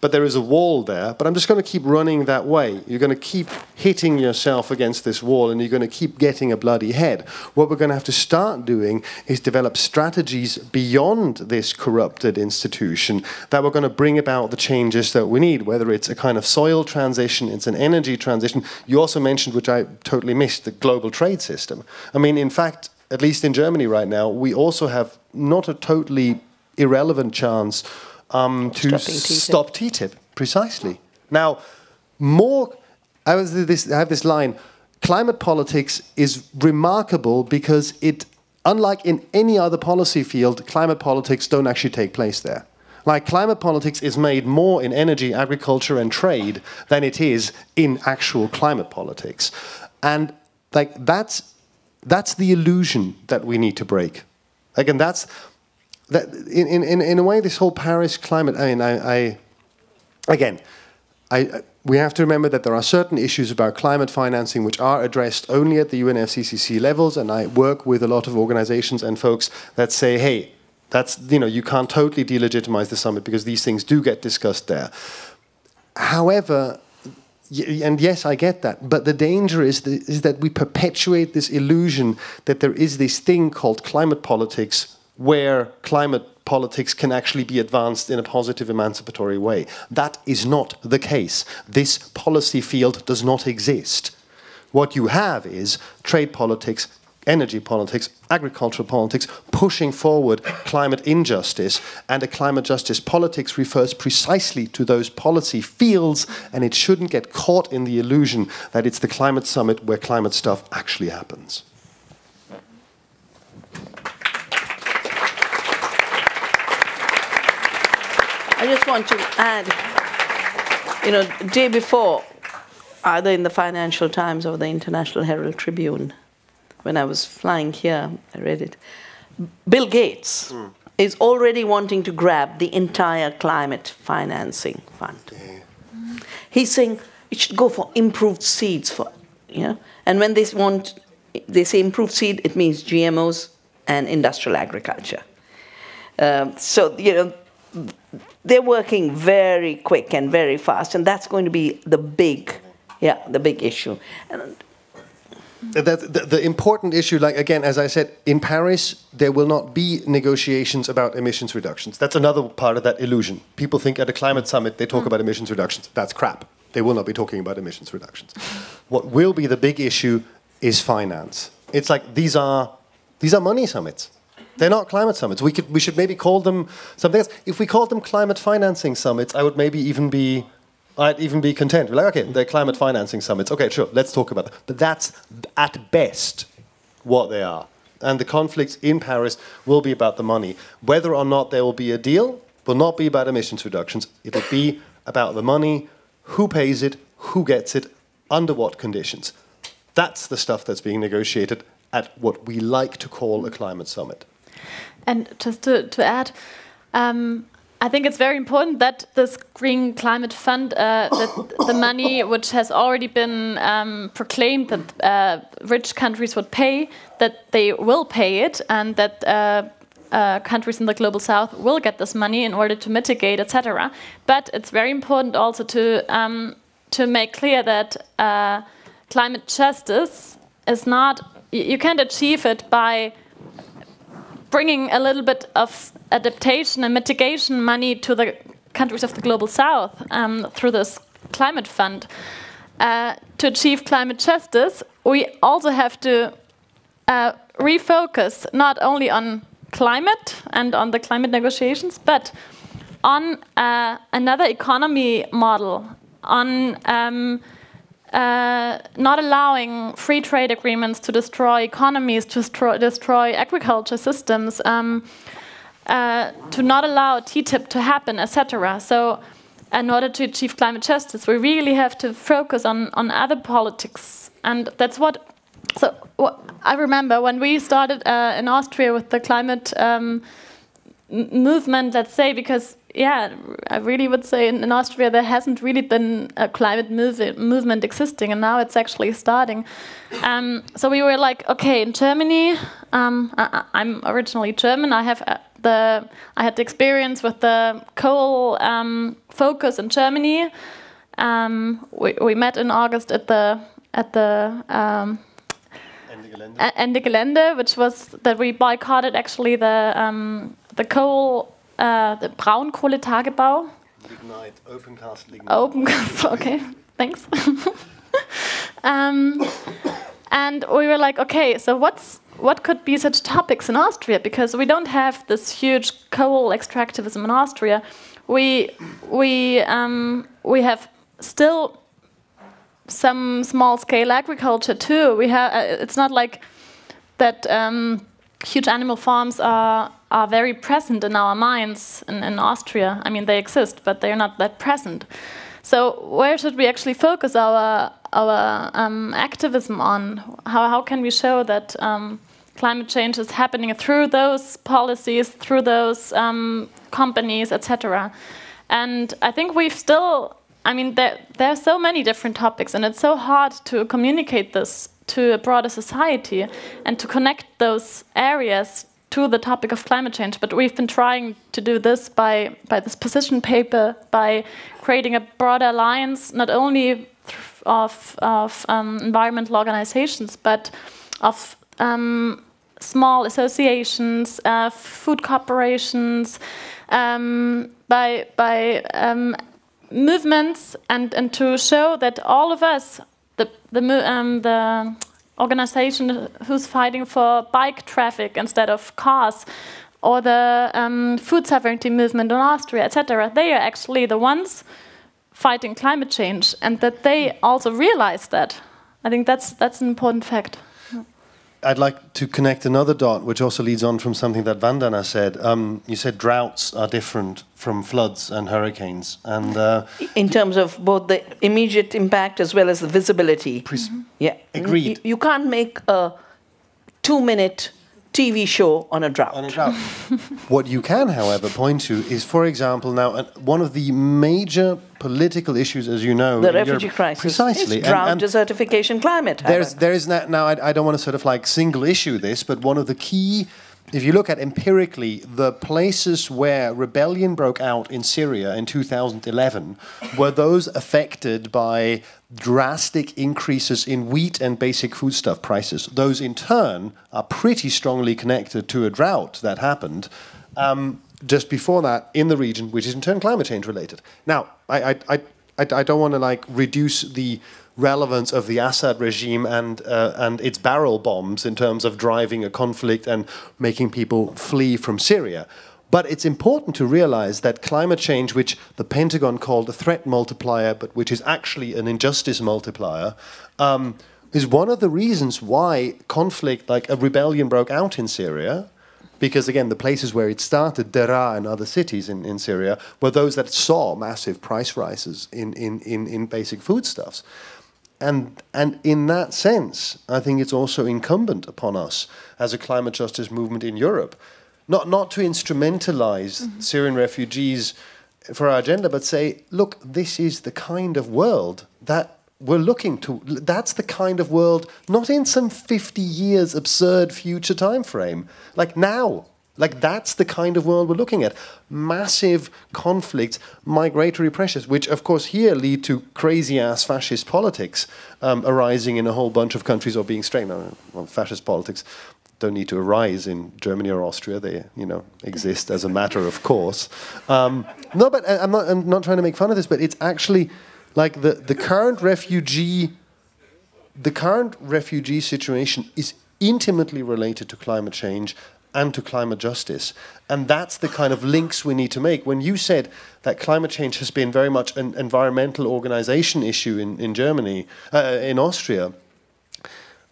but there is a wall there. But I'm just going to keep running that way. You're going to keep hitting yourself against this wall and you're going to keep getting a bloody head. What we're going to have to start doing is develop strategies beyond this corrupted institution that we're going to bring about the changes that we need, whether it's a kind of soil transition, it's an energy transition. You also mentioned, which I totally missed, the global trade system. I mean, in fact, at least in Germany right now, we also have not a totally irrelevant chance um, to TTIP. stop TTIP. Precisely. Now, more. I was this. I have this line. Climate politics is remarkable because it, unlike in any other policy field, climate politics don't actually take place there. Like climate politics is made more in energy, agriculture, and trade than it is in actual climate politics, and like that's that's the illusion that we need to break. Like, and that's that in, in, in a way, this whole Paris climate, I mean, I, I again, I, we have to remember that there are certain issues about climate financing which are addressed only at the UNFCCC levels, and I work with a lot of organizations and folks that say, hey, that's, you know, you can't totally delegitimize the summit because these things do get discussed there. However, and yes, I get that, but the danger is, the, is that we perpetuate this illusion that there is this thing called climate politics where climate politics can actually be advanced in a positive emancipatory way. That is not the case. This policy field does not exist. What you have is trade politics, energy politics, agricultural politics, pushing forward climate injustice, and a climate justice politics refers precisely to those policy fields, and it shouldn't get caught in the illusion that it's the climate summit where climate stuff actually happens. I just want to add, you know, day before, either in the Financial Times or the International Herald Tribune, when I was flying here, I read it. Bill Gates mm. is already wanting to grab the entire climate financing fund. Yeah. He's saying it should go for improved seeds for, you know, and when they want, they say improved seed, it means GMOs and industrial agriculture. Um, so, you know, they're working very quick and very fast, and that's going to be the big, yeah, the big issue. And the, the, important issue, like again, as I said, in Paris, there will not be negotiations about emissions reductions. That's another part of that illusion. People think at a climate summit they talk mm. about emissions reductions. That's crap. They will not be talking about emissions reductions. what will be the big issue is finance. It's like these are these are money summits. They're not climate summits. We could we should maybe call them something else. If we called them climate financing summits, I would maybe even be I'd even be content. We're like, okay, they're climate financing summits. Okay, sure, let's talk about that. But that's at best what they are. And the conflicts in Paris will be about the money. Whether or not there will be a deal will not be about emissions reductions. It'll be about the money, who pays it, who gets it, under what conditions. That's the stuff that's being negotiated at what we like to call a climate summit. And just to, to add, um, I think it's very important that this Green Climate Fund, uh, that the money which has already been um, proclaimed that uh, rich countries would pay, that they will pay it, and that uh, uh countries in the global south will get this money in order to mitigate, etc. But it's very important also to um, to make clear that uh, climate justice is not you can't achieve it by bringing a little bit of adaptation and mitigation money to the countries of the global south um, through this climate fund. Uh, to achieve climate justice, we also have to uh, refocus not only on climate and on the climate negotiations, but on uh, another economy model, on um, uh, not allowing free trade agreements to destroy economies, to destroy, destroy agriculture systems, um, uh, to not allow TTIP to happen, etc. So, in order to achieve climate justice, we really have to focus on, on other politics. And that's what. So, what I remember when we started uh, in Austria with the climate um, movement, let's say, because yeah, I really would say in, in, Austria there hasn't really been a climate move movement existing, and now it's actually starting. Um, so we were like, okay, in Germany, um, I, am originally German. I have uh, the I had the experience with the coal um, focus in Germany. Um, we, we met in August at the at the um, Ende Gelände, which was that we boycotted actually the um, the coal uh, the Braunkohletagebau. Lignite, open cast lignite. Open, okay, thanks. um, and we were like, okay, so what's what could be such topics in Austria? Because we don't have this huge coal extractivism in Austria. We we um, we have still some small scale agriculture too. We have. Uh, it's not like that. Um, huge animal farms are are very present in our minds in, in Austria. I mean, they exist, but they're not that present. So where should we actually focus our our um, activism on? How how can we show that um, climate change is happening through those policies, through those um, companies, etc. And I think we've still. I mean, there there are so many different topics, and it's so hard to communicate this to a broader society and to connect those areas to the topic of climate change. But we've been trying to do this by, by this position paper, by creating a broader alliance, not only of, of um, environmental organizations, but of um, small associations, uh, food corporations, um, by, by um, movements, and, and to show that all of us the the um, the organization who's fighting for bike traffic instead of cars, or the um, food sovereignty movement in Austria, etc. They are actually the ones fighting climate change, and that they also realize that. I think that's that's an important fact. I'd like to connect another dot, which also leads on from something that Vandana said. Um, you said droughts are different from floods and hurricanes, and uh, in terms of both the immediate impact as well as the visibility. Mm -hmm. Yeah, agreed. You, you can't make a two-minute TV show on a drought. On a drought. what you can, however, point to is, for example, now uh, one of the major political issues, as you know, the refugee crisis, precisely, it's drought, and, and desertification, climate. There's, there is now. I, I don't want to sort of like single issue this, but one of the key if you look at empirically the places where rebellion broke out in Syria in 2011 were those affected by drastic increases in wheat and basic foodstuff prices. Those in turn are pretty strongly connected to a drought that happened um, just before that in the region, which is in turn climate change related. Now, I, I, I, I don't want to like reduce the relevance of the Assad regime and uh, and its barrel bombs in terms of driving a conflict and making people flee from Syria. But it's important to realize that climate change, which the Pentagon called a threat multiplier, but which is actually an injustice multiplier, um, is one of the reasons why conflict, like a rebellion, broke out in Syria. Because again, the places where it started, Deraa and other cities in, in Syria, were those that saw massive price rises in, in, in, in basic foodstuffs. And, and in that sense, I think it's also incumbent upon us as a climate justice movement in Europe, not, not to instrumentalize mm -hmm. Syrian refugees for our agenda, but say, look, this is the kind of world that we're looking to. That's the kind of world, not in some 50 years absurd future time frame, like now. Like that's the kind of world we're looking at. Massive conflicts, migratory pressures, which of course here lead to crazy ass fascist politics um, arising in a whole bunch of countries or being straightened. Well, fascist politics don't need to arise in Germany or Austria. They, you know, exist as a matter of course. Um, no, but I'm not. I'm not trying to make fun of this, but it's actually like the the current refugee, the current refugee situation is intimately related to climate change and to climate justice. And that's the kind of links we need to make. When you said that climate change has been very much an environmental organization issue in, in Germany, uh, in Austria,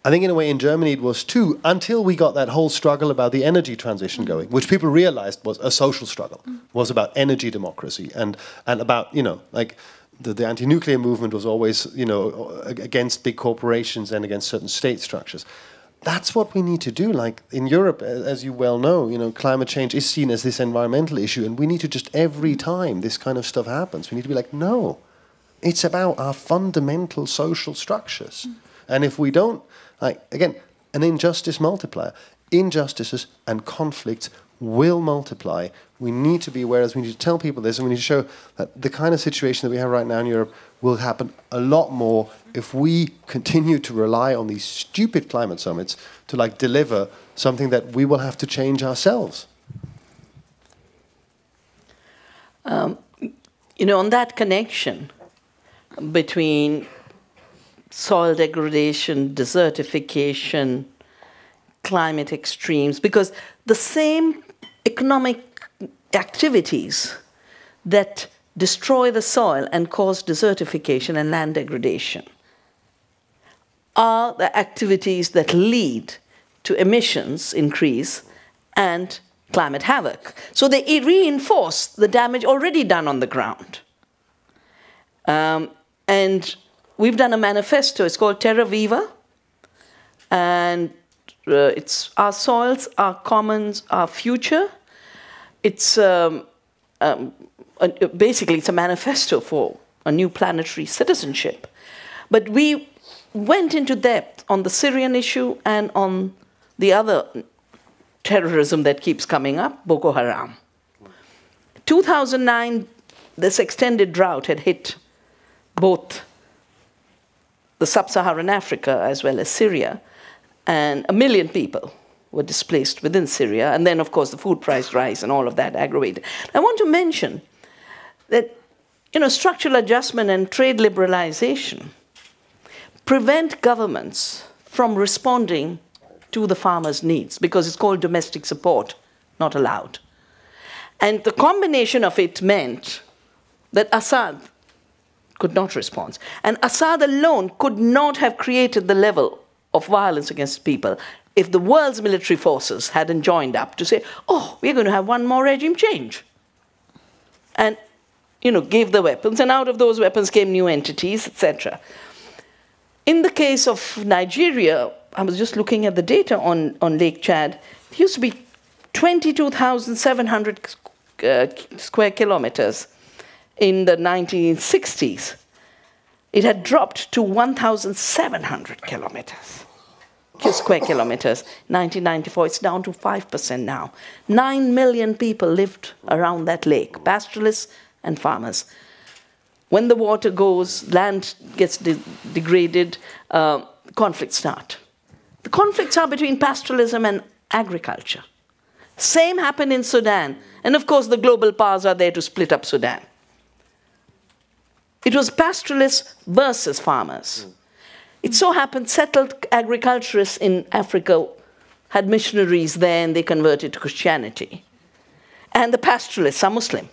I think in a way in Germany it was too, until we got that whole struggle about the energy transition going, which people realized was a social struggle, was about energy democracy and, and about, you know, like the, the anti-nuclear movement was always, you know, against big corporations and against certain state structures. That's what we need to do. Like in Europe, as you well know, you know, climate change is seen as this environmental issue, and we need to just every time this kind of stuff happens, we need to be like, no, it's about our fundamental social structures. Mm. And if we don't like, again, an injustice multiplier. Injustices and conflicts will multiply. We need to be aware as we need to tell people this, and we need to show that the kind of situation that we have right now in Europe will happen a lot more if we continue to rely on these stupid climate summits to like deliver something that we will have to change ourselves. Um, you know, on that connection between soil degradation, desertification, climate extremes, because the same economic activities that destroy the soil and cause desertification and land degradation are the activities that lead to emissions increase and climate havoc. So they reinforce the damage already done on the ground. Um, and we've done a manifesto. It's called Terra Viva. And uh, it's our soils, our commons, our future. It's um, um, a, basically it's a manifesto for a new planetary citizenship. But we went into depth on the Syrian issue and on the other terrorism that keeps coming up, Boko Haram. 2009, this extended drought had hit both the sub-Saharan Africa as well as Syria, and a million people were displaced within Syria, and then of course the food price rise and all of that aggravated. I want to mention that you know, structural adjustment and trade liberalization prevent governments from responding to the farmers' needs because it's called domestic support, not allowed. And the combination of it meant that Assad could not respond. And Assad alone could not have created the level of violence against people if the world's military forces hadn't joined up to say, oh, we're going to have one more regime change. And, you know, gave the weapons, and out of those weapons came new entities, etc. In the case of Nigeria, I was just looking at the data on, on Lake Chad. It used to be 22,700 uh, square kilometers in the 1960s, it had dropped to 1,700 kilometers, square kilometers. 1994, it's down to 5% now. Nine million people lived around that lake, pastoralists and farmers. When the water goes, land gets de degraded, uh, conflicts start. The conflicts are between pastoralism and agriculture. Same happened in Sudan. And of course, the global powers are there to split up Sudan. It was pastoralists versus farmers. Mm. It so happened settled agriculturists in Africa had missionaries there and they converted to Christianity. And the pastoralists are Muslim.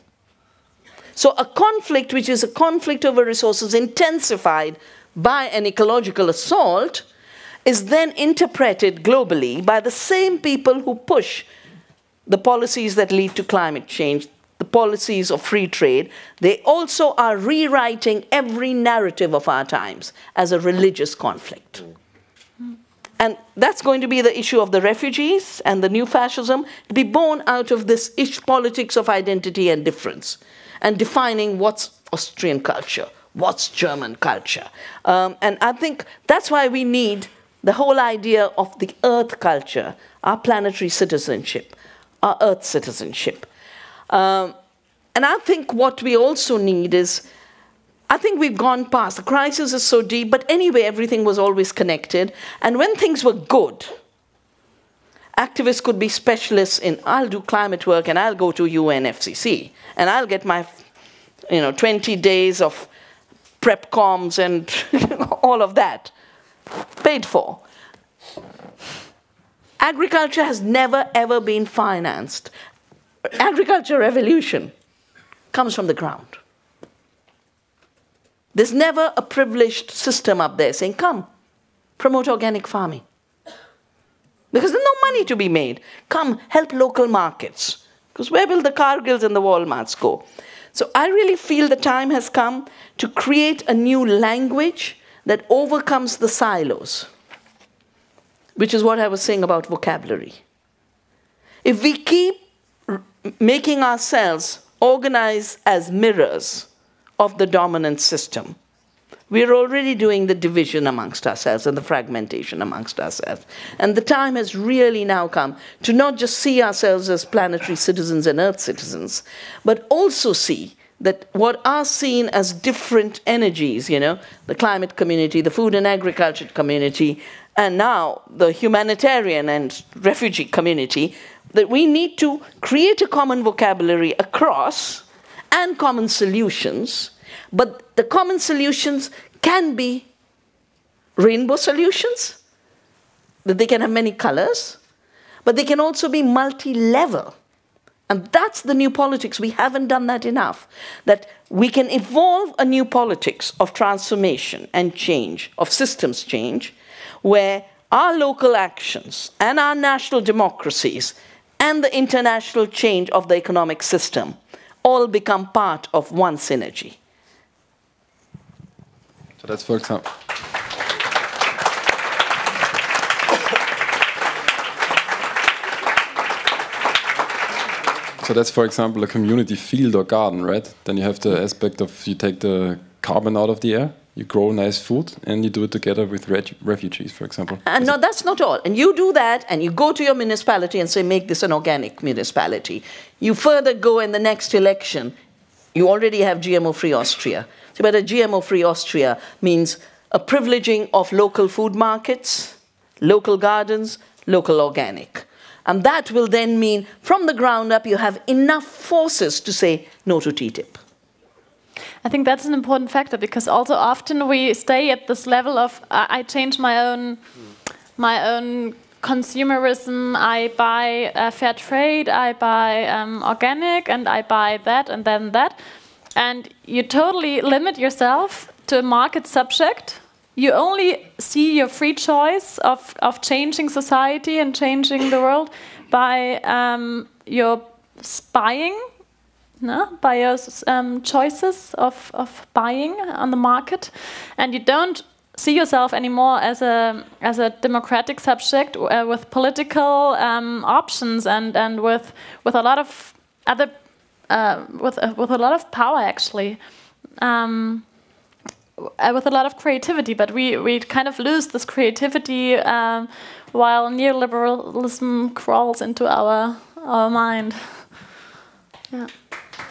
So a conflict, which is a conflict over resources intensified by an ecological assault, is then interpreted globally by the same people who push the policies that lead to climate change, policies of free trade, they also are rewriting every narrative of our times as a religious conflict. And that's going to be the issue of the refugees and the new fascism to be born out of this ish politics of identity and difference and defining what's Austrian culture, what's German culture. Um, and I think that's why we need the whole idea of the earth culture, our planetary citizenship, our earth citizenship. Um, and I think what we also need is, I think we've gone past. The crisis is so deep, but anyway, everything was always connected. And when things were good, activists could be specialists in, I'll do climate work and I'll go to UNFCCC and I'll get my, you know, 20 days of prep comms and all of that paid for. Agriculture has never, ever been financed. Agriculture revolution comes from the ground. There's never a privileged system up there saying, come, promote organic farming. Because there's no money to be made. Come, help local markets. Because where will the Cargills and the Walmarts go? So I really feel the time has come to create a new language that overcomes the silos, which is what I was saying about vocabulary. If we keep making ourselves organize as mirrors of the dominant system, we're already doing the division amongst ourselves and the fragmentation amongst ourselves. And the time has really now come to not just see ourselves as planetary citizens and Earth citizens, but also see that what are seen as different energies, you know, the climate community, the food and agriculture community, and now the humanitarian and refugee community, that we need to create a common vocabulary across and common solutions but the common solutions can be rainbow solutions, that they can have many colors, but they can also be multi-level. And that's the new politics. We haven't done that enough. That we can evolve a new politics of transformation and change, of systems change, where our local actions and our national democracies and the international change of the economic system all become part of one synergy. So that's for example. So that's, for example, a community field or garden, right? Then you have the aspect of you take the carbon out of the air, you grow nice food, and you do it together with refugees, for example. And no, that's not all. And you do that, and you go to your municipality and say, make this an organic municipality. You further go in the next election, you already have GMO-free Austria. So, but a GMO-free Austria means a privileging of local food markets, local gardens, local organic. And that will then mean from the ground up you have enough forces to say no to TTIP. I think that's an important factor because also often we stay at this level of uh, I change my own my own consumerism. I buy uh, fair trade, I buy um, organic, and I buy that and then that and you totally limit yourself to a market subject. You only see your free choice of, of changing society and changing the world by um, your buying, no? your um, choices of, of buying on the market. And you don't see yourself anymore as a as a democratic subject uh, with political um, options and and with with a lot of other uh, with uh, with a lot of power actually. Um, uh, with a lot of creativity, but we, we kind of lose this creativity um, while neoliberalism crawls into our our mind. Yeah.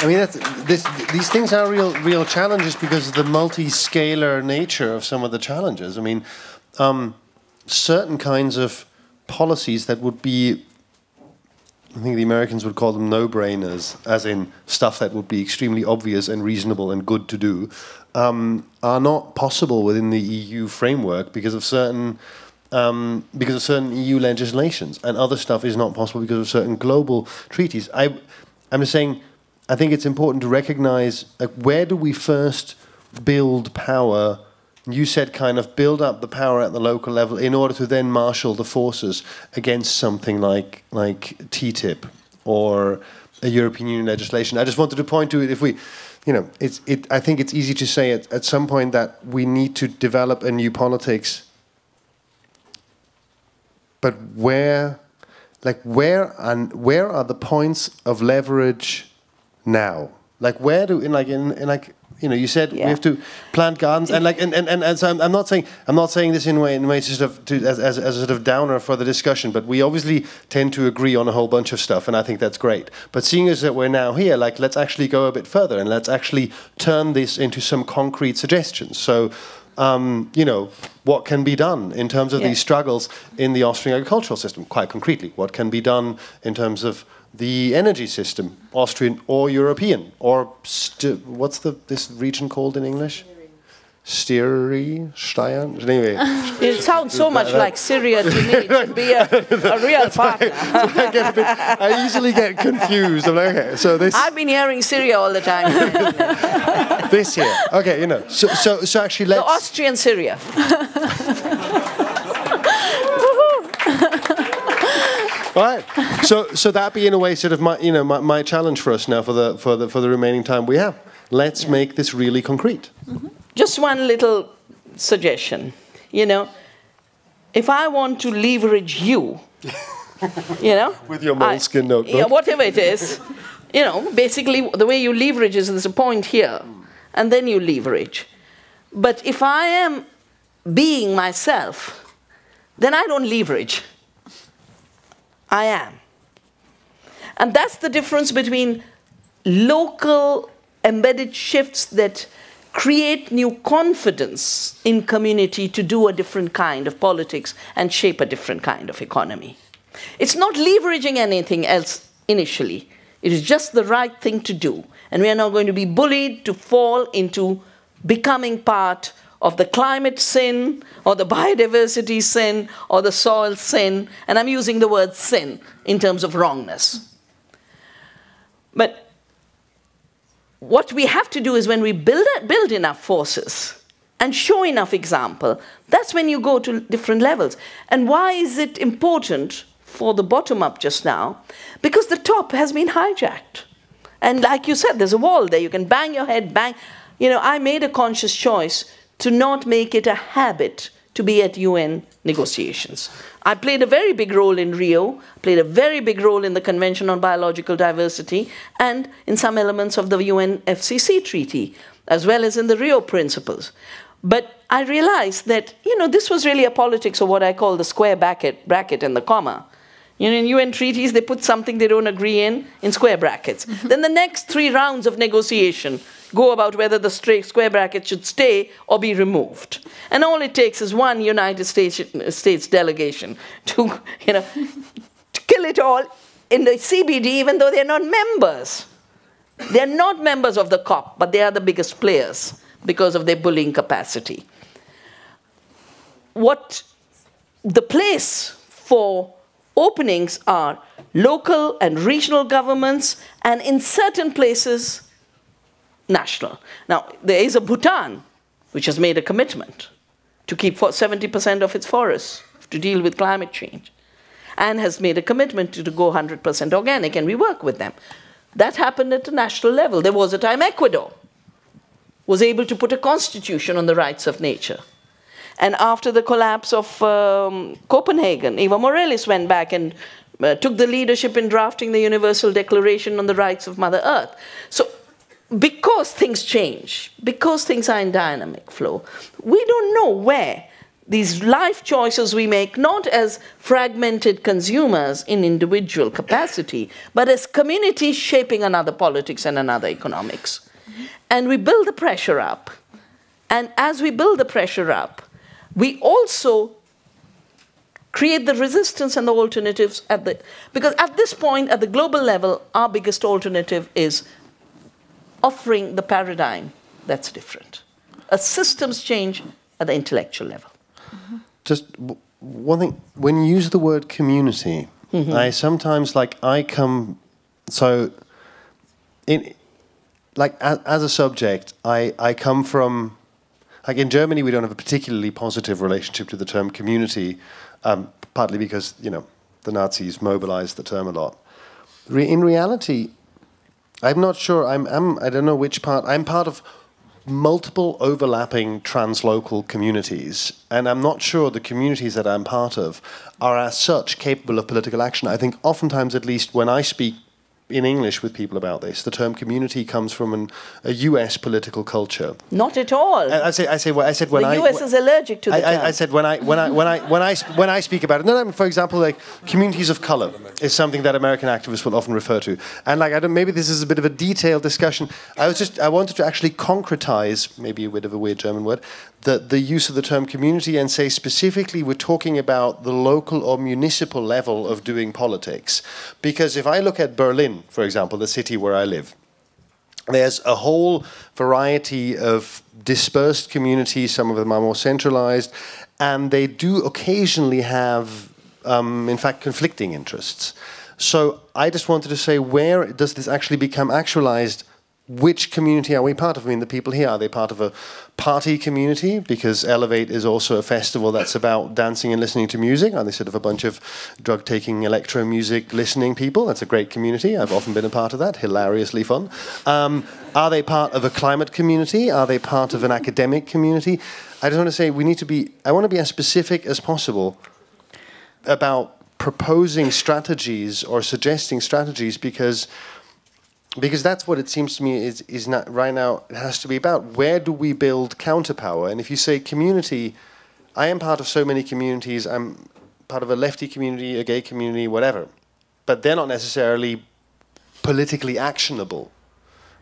I mean, this, these things are real real challenges because of the multi-scalar nature of some of the challenges. I mean, um, certain kinds of policies that would be I think the Americans would call them no-brainers, as in stuff that would be extremely obvious and reasonable and good to do, um, are not possible within the EU framework because of certain um, because of certain EU legislations, and other stuff is not possible because of certain global treaties. I, I'm just saying, I think it's important to recognize like, where do we first build power you said kind of build up the power at the local level in order to then marshal the forces against something like like TTIP or a European Union legislation. I just wanted to point to it if we you know, it's it I think it's easy to say at, at some point that we need to develop a new politics. But where like where and where are the points of leverage now? Like where do in like in, in like you know, you said yeah. we have to plant gardens, and like, and, and, and, and so I'm, I'm, not saying I'm not saying this in a way in a way sort of to, as, as, as a sort of downer for the discussion, but we obviously tend to agree on a whole bunch of stuff, and I think that's great. But seeing as that we're now here, like, let's actually go a bit further and let's actually turn this into some concrete suggestions. So. Um, you know, what can be done in terms of yeah. these struggles in the Austrian agricultural system, quite concretely? What can be done in terms of the energy system, Austrian or European, or what's the this region called in English? Styrie, Steyr. Anyway, It sounds so much like Syria to me to be a, a real partner. I, get bit, I easily get confused. I'm like, okay, so this I've been hearing Syria all the time. this here. Okay, you know. So so so actually, let's. The Austrian Syria. Right. So so that be in a way sort of my you know my, my challenge for us now for the for the for the remaining time we have. Let's make this really concrete. Mm-hmm. Just one little suggestion. You know, if I want to leverage you, you know, With your moleskin notebook. yeah, whatever it is, you know, basically the way you leverage is there's a point here, and then you leverage. But if I am being myself, then I don't leverage. I am. And that's the difference between local embedded shifts that create new confidence in community to do a different kind of politics and shape a different kind of economy. It's not leveraging anything else initially. It is just the right thing to do. And we are not going to be bullied to fall into becoming part of the climate sin or the biodiversity sin or the soil sin. And I'm using the word sin in terms of wrongness. But what we have to do is when we build, build enough forces and show enough example, that's when you go to different levels. And why is it important for the bottom up just now? Because the top has been hijacked. And like you said, there's a wall there. You can bang your head, bang. You know, I made a conscious choice to not make it a habit to be at UN negotiations. I played a very big role in Rio, played a very big role in the Convention on Biological Diversity, and in some elements of the UN FCC treaty, as well as in the Rio principles. But I realized that, you know, this was really a politics of what I call the square bracket, bracket and the comma. You know, in UN treaties, they put something they don't agree in in square brackets. Mm-hmm. then the next three rounds of negotiation go about whether the square bracket should stay or be removed. And all it takes is one United States, States delegation to, you know, to kill it all in the CBD, even though they're not members. They're not members of the COP, but they are the biggest players because of their bullying capacity. What the place for openings are local and regional governments, and in certain places, national. Now, there is a Bhutan which has made a commitment to keep 70% of its forests to deal with climate change and has made a commitment to, to go 100% organic, and we work with them. That happened at the national level. There was a time Ecuador was able to put a constitution on the rights of nature. And after the collapse of um, Copenhagen, Evo Morales went back and uh, took the leadership in drafting the Universal Declaration on the Rights of Mother Earth. So, because things change, because things are in dynamic flow, we don't know where these life choices we make, not as fragmented consumers in individual capacity, but as communities shaping another politics and another economics. And we build the pressure up. And as we build the pressure up, we also create the resistance and the alternatives at the because at this point at the global level our biggest alternative is offering the paradigm that's different a systems change at the intellectual level Just w- one thing. When you use the word community, I sometimes like I come so in like as, as a subject, I I come from like in Germany we don't have a particularly positive relationship to the term community, um, partly because you know the Nazis mobilized the term a lot. Re- in reality, I'm not sure. I'm, I'm. I don't know which part. I'm part of multiple overlapping translocal communities, and I'm not sure the communities that I'm part of are as such capable of political action. I think oftentimes, at least when I speak in English with people about this, the term community comes from an, a U.S. political culture. not at all I, I say. I say. I said when the I. us is allergic to the I, term I, I said when I when I when I when I when I speak about it. No, no. For example, like communities of color is something that American activists will often refer to, and like I don't. Maybe this is a bit of a detailed discussion. I was just I wanted to actually concretize, maybe a bit of a weird German word, the the use of the term community and say specifically we're talking about the local or municipal level of doing politics, because if I look at Berlin, for example, the city where I live. there's a whole variety of dispersed communities. Some of them are more centralized, and they do occasionally have, um, in fact, conflicting interests. So I just wanted to say, where does this actually become actualized? Which community are we part of? I mean, the people here, are they part of a party community? Because Elevate is also a festival that's about dancing and listening to music. Are they sort of a bunch of drug taking, electro music listening people? That's a great community. I've often been a part of that. Hilariously fun. Um, are they part of a climate community? Are they part of an academic community? I just want to say we need to be, I want to be as specific as possible about proposing strategies or suggesting strategies because because that's what it seems to me is is not right now it has to be about where do we build counterpower and if you say community i am part of so many communities i'm part of a lefty community a gay community whatever. But they're not necessarily politically actionable.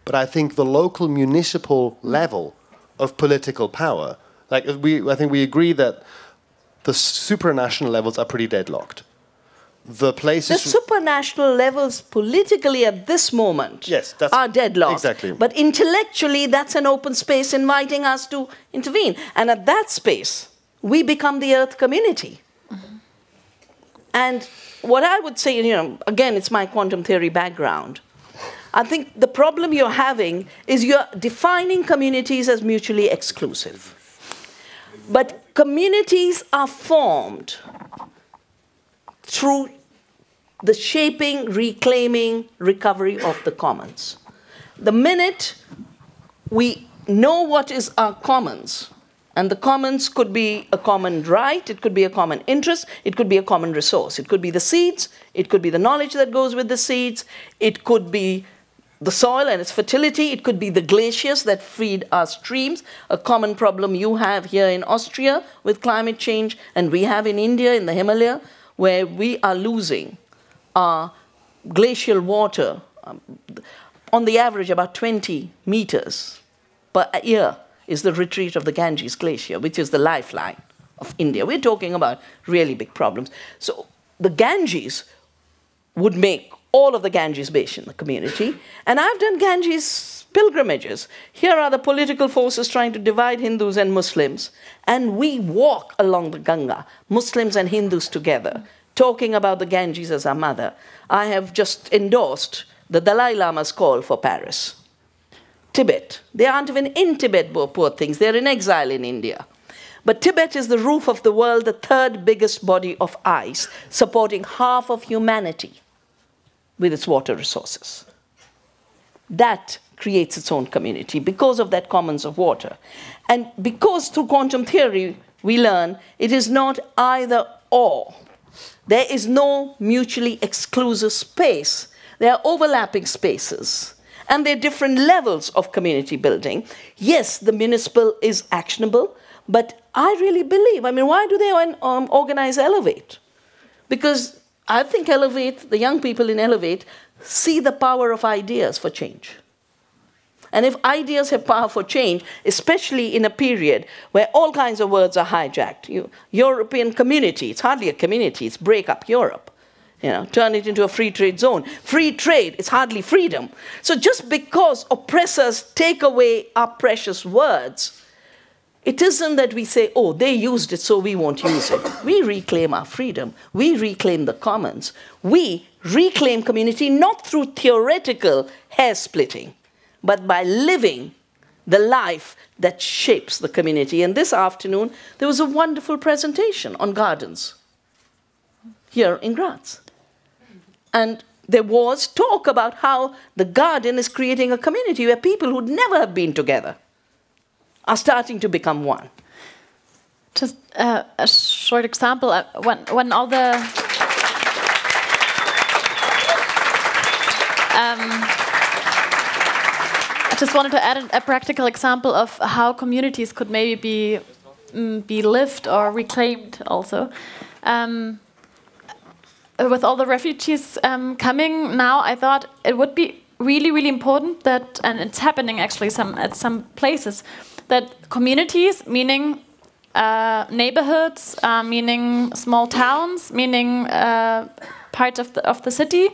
But i think the local municipal level of political power like we i think we agree that the supranational levels are pretty deadlocked the places. The supranational levels politically at this moment yes, are deadlocked. Exactly. But intellectually, that's an open space inviting us to intervene. And at that space, we become the Earth community. Mm-hmm. And what I would say, you know, again, it's my quantum theory background. I think the problem you're having is you're defining communities as mutually exclusive. But communities are formed through the shaping, reclaiming, recovery of the commons. The minute we know what is our commons, and the commons could be a common right, it could be a common interest, it could be a common resource. It could be the seeds, it could be the knowledge that goes with the seeds, it could be the soil and its fertility, it could be the glaciers that feed our streams, a common problem you have here in Austria with climate change, and we have in India in the Himalaya, where we are losing uh, glacial water, um, on the average about 20 meters per year is the retreat of the Ganges Glacier, which is the lifeline of India. We're talking about really big problems. So the Ganges would make all of the Ganges Basin the community. And I've done Ganges pilgrimages. Here are the political forces trying to divide Hindus and Muslims. And we walk along the Ganga, Muslims and Hindus together talking about the Ganges as our mother, I have just endorsed the Dalai Lama's call for Paris. Tibet. They aren't even in Tibet, poor things. They're in exile in India. But Tibet is the roof of the world, the third biggest body of ice, supporting half of humanity with its water resources. That creates its own community because of that commons of water. And because through quantum theory we learn it is not either or. There is no mutually exclusive space. There are overlapping spaces. And there are different levels of community building. Yes, the municipal is actionable, but I really believe, I mean, why do they um, organize Elevate? Because I think Elevate, the young people in Elevate, see the power of ideas for change. And if ideas have power for change, especially in a period where all kinds of words are hijacked, you, European community, it's hardly a community, it's break up Europe. You know, turn it into a free trade zone. Free trade is hardly freedom. So just because oppressors take away our precious words, it isn't that we say, oh, they used it, so we won't use it. We reclaim our freedom. We reclaim the commons. We reclaim community not through theoretical hair splitting, but by living the life that shapes the community. And this afternoon, there was a wonderful presentation on gardens here in Graz. And there was talk about how the garden is creating a community where people who'd never have been together are starting to become one. Just uh, a short example uh, when, when all the. Um, just wanted to add a, a practical example of how communities could maybe be mm, be lived or reclaimed also. Um, with all the refugees um, coming now, I thought it would be really, really important that, and it's happening actually some at some places, that communities, meaning uh, neighborhoods, uh, meaning small towns, meaning uh, parts of the of the city,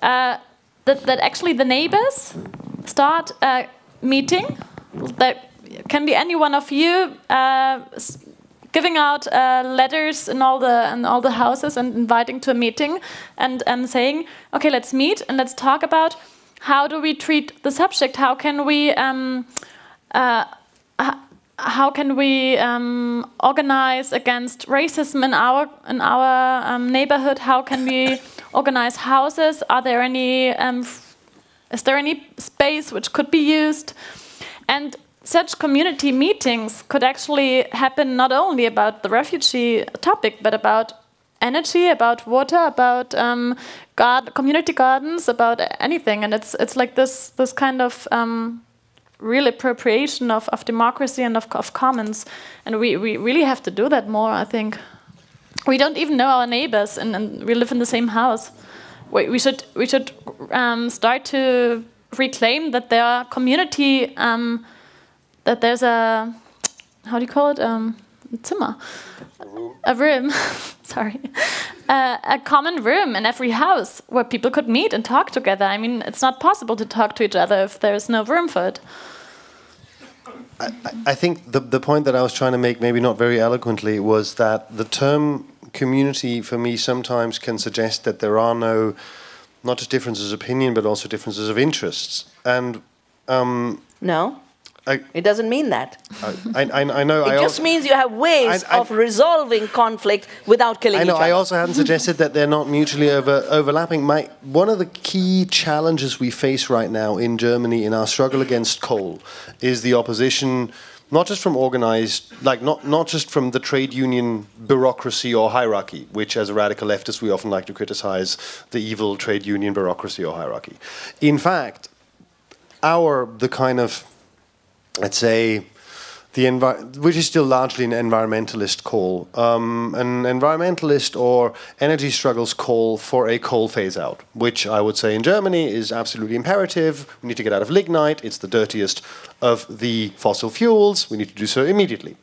uh, that that actually the neighbors start a meeting that can be any one of you uh, giving out uh, letters in all the in all the houses and inviting to a meeting and and saying okay let's meet and let's talk about how do we treat the subject how can we um, uh, how can we um, organize against racism in our in our um, neighborhood? How can we organize houses? Are there any um, is there any space which could be used? And such community meetings could actually happen not only about the refugee topic, but about energy, about water, about um, community gardens, about anything. And it's it's like this this kind of um, real appropriation of, of democracy and of, of commons. And we, we really have to do that more, I think. We don't even know our neighbors, and, and we live in the same house. We, we should, we should um, start to reclaim that there are community, um, that there's a, how do you call it? Um, Zimmer. A room. Sorry. Uh, a common room in every house where people could meet and talk together. I mean, it's not possible to talk to each other if there's no room for it. I, I think the, the point that I was trying to make, maybe not very eloquently, was that the term community for me sometimes can suggest that there are no, not just differences of opinion, but also differences of interests. And um, no, I, it doesn't mean that. I, I, I know. It just means you have ways of resolving conflict without killing I know. each other. I also hadn't suggested that they're not mutually over, overlapping. My one of the key challenges we face right now in Germany in our struggle against coal is the opposition. Not just from organized, like not, not just from the trade union bureaucracy or hierarchy, which as a radical leftist we often like to criticize the evil trade union bureaucracy or hierarchy. In fact, our the kind of let's say, the envi- which is still largely an environmentalist call. Um, an environmentalist or energy struggles call for a coal phase out, which I would say in Germany is absolutely imperative. We need to get out of lignite, it's the dirtiest of the fossil fuels, we need to do so immediately.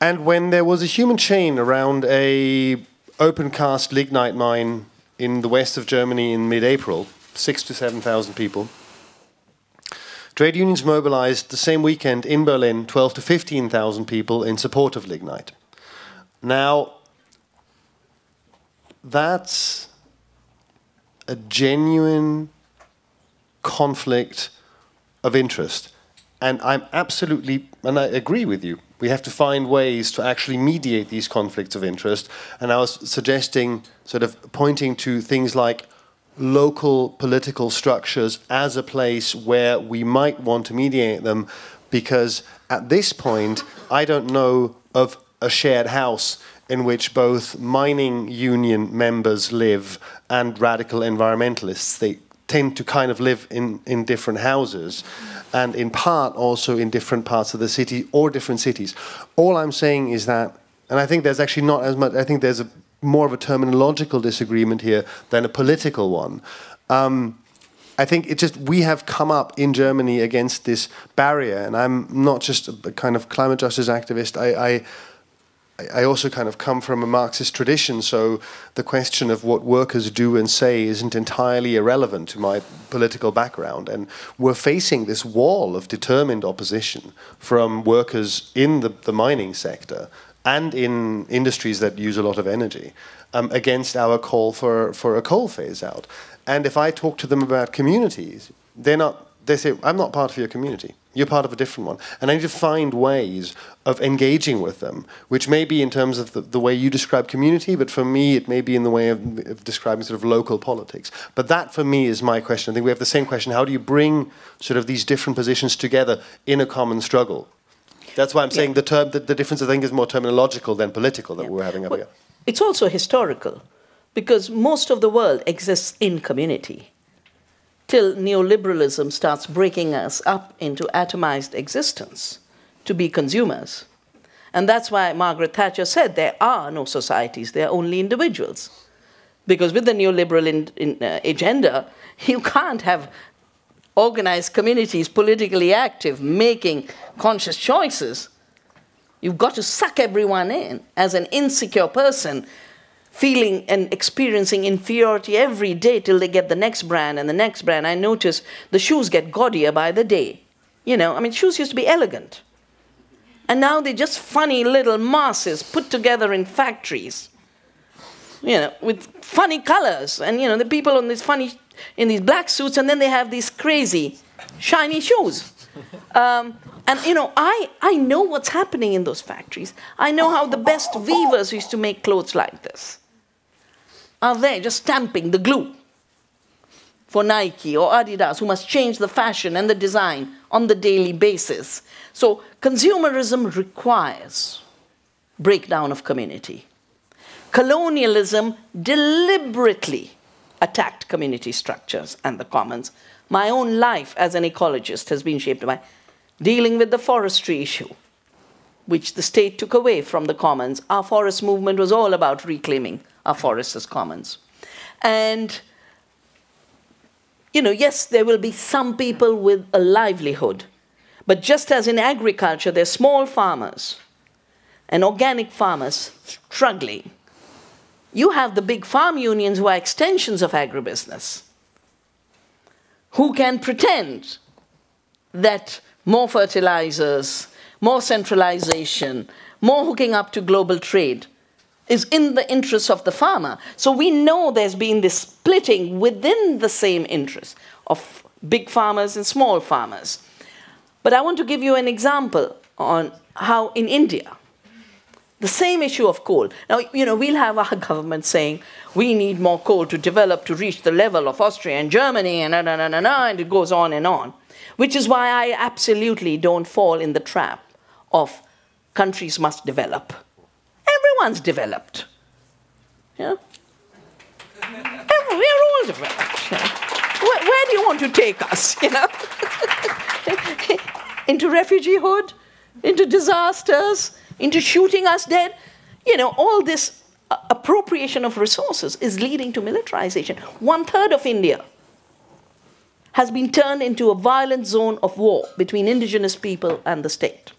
And when there was a human chain around a open cast lignite mine in the west of Germany in mid April, six to 7,000 people, Trade unions mobilized the same weekend in Berlin 12 to 15,000 people in support of lignite. Now, that's a genuine conflict of interest. And I'm absolutely, and I agree with you, we have to find ways to actually mediate these conflicts of interest. And I was suggesting, sort of pointing to things like local political structures as a place where we might want to mediate them because at this point I don't know of a shared house in which both mining union members live and radical environmentalists. They tend to kind of live in, in different houses and in part also in different parts of the city or different cities. All I'm saying is that, and I think there's actually not as much, I think there's a more of a terminological disagreement here than a political one. Um, I think it just we have come up in Germany against this barrier, and I'm not just a kind of climate justice activist. I, I I also kind of come from a Marxist tradition, so the question of what workers do and say isn't entirely irrelevant to my political background. And we're facing this wall of determined opposition from workers in the, the mining sector and in industries that use a lot of energy um, against our call for, for a coal phase out. And if I talk to them about communities, they're not, they say, I'm not part of your community. You're part of a different one. And I need to find ways of engaging with them, which may be in terms of the, the way you describe community, but for me, it may be in the way of, of, describing sort of local politics. But that, for me, is my question. I think we have the same question. How do you bring sort of these different positions together in a common struggle? That's why I'm saying yeah. the term, the, the, difference I think is more terminological than political that yeah. we're having up well, here. It's also historical because most of the world exists in community till neoliberalism starts breaking us up into atomized existence to be consumers. And that's why Margaret Thatcher said there are no societies, there are only individuals. Because with the neoliberal in, in, uh, agenda, you can't have organized communities, politically active, making conscious choices. You've got to suck everyone in. As an insecure person, feeling and experiencing inferiority every day till they get the next brand and the next brand. I notice the shoes get gaudier by the day. You know, I mean, shoes used to be elegant. And now they're just funny little masses put together in factories, you know, with funny colors. And, you know, the people on these funny, in these black suits, and then they have these crazy, shiny shoes. Um, and, you know, I, I know what's happening in those factories. I know how the best weavers used to make clothes like this are there just stamping the glue for Nike or Adidas, who must change the fashion and the design on the daily basis. So consumerism requires breakdown of community. Colonialism deliberately attacked community structures and the commons. My own life as an ecologist has been shaped by dealing with the forestry issue, which the state took away from the commons. Our forest movement was all about reclaiming our forests as commons. And you know, yes, there will be some people with a livelihood, but just as in agriculture, there are small farmers and organic farmers struggling. You have the big farm unions who are extensions of agribusiness, who can pretend that more fertilizers, more centralization, more hooking up to global trade is in the interests of the farmer. So we know there's been this splitting within the same interest of big farmers and small farmers. But I want to give you an example on how in India, the same issue of coal. Now, you know, we'll have our government saying we need more coal to develop to reach the level of Austria and Germany, and, na, na, na, na, and it goes on and on. Which is why I absolutely don't fall in the trap of countries must develop everyone's developed. Yeah? We're all developed. Where, where, do you want to take us? You know? into refugeehood, into disasters, into shooting us dead. You know, all this uh, appropriation of resources is leading to militarization. One third of India has been turned into a violent zone of war between indigenous people and the state.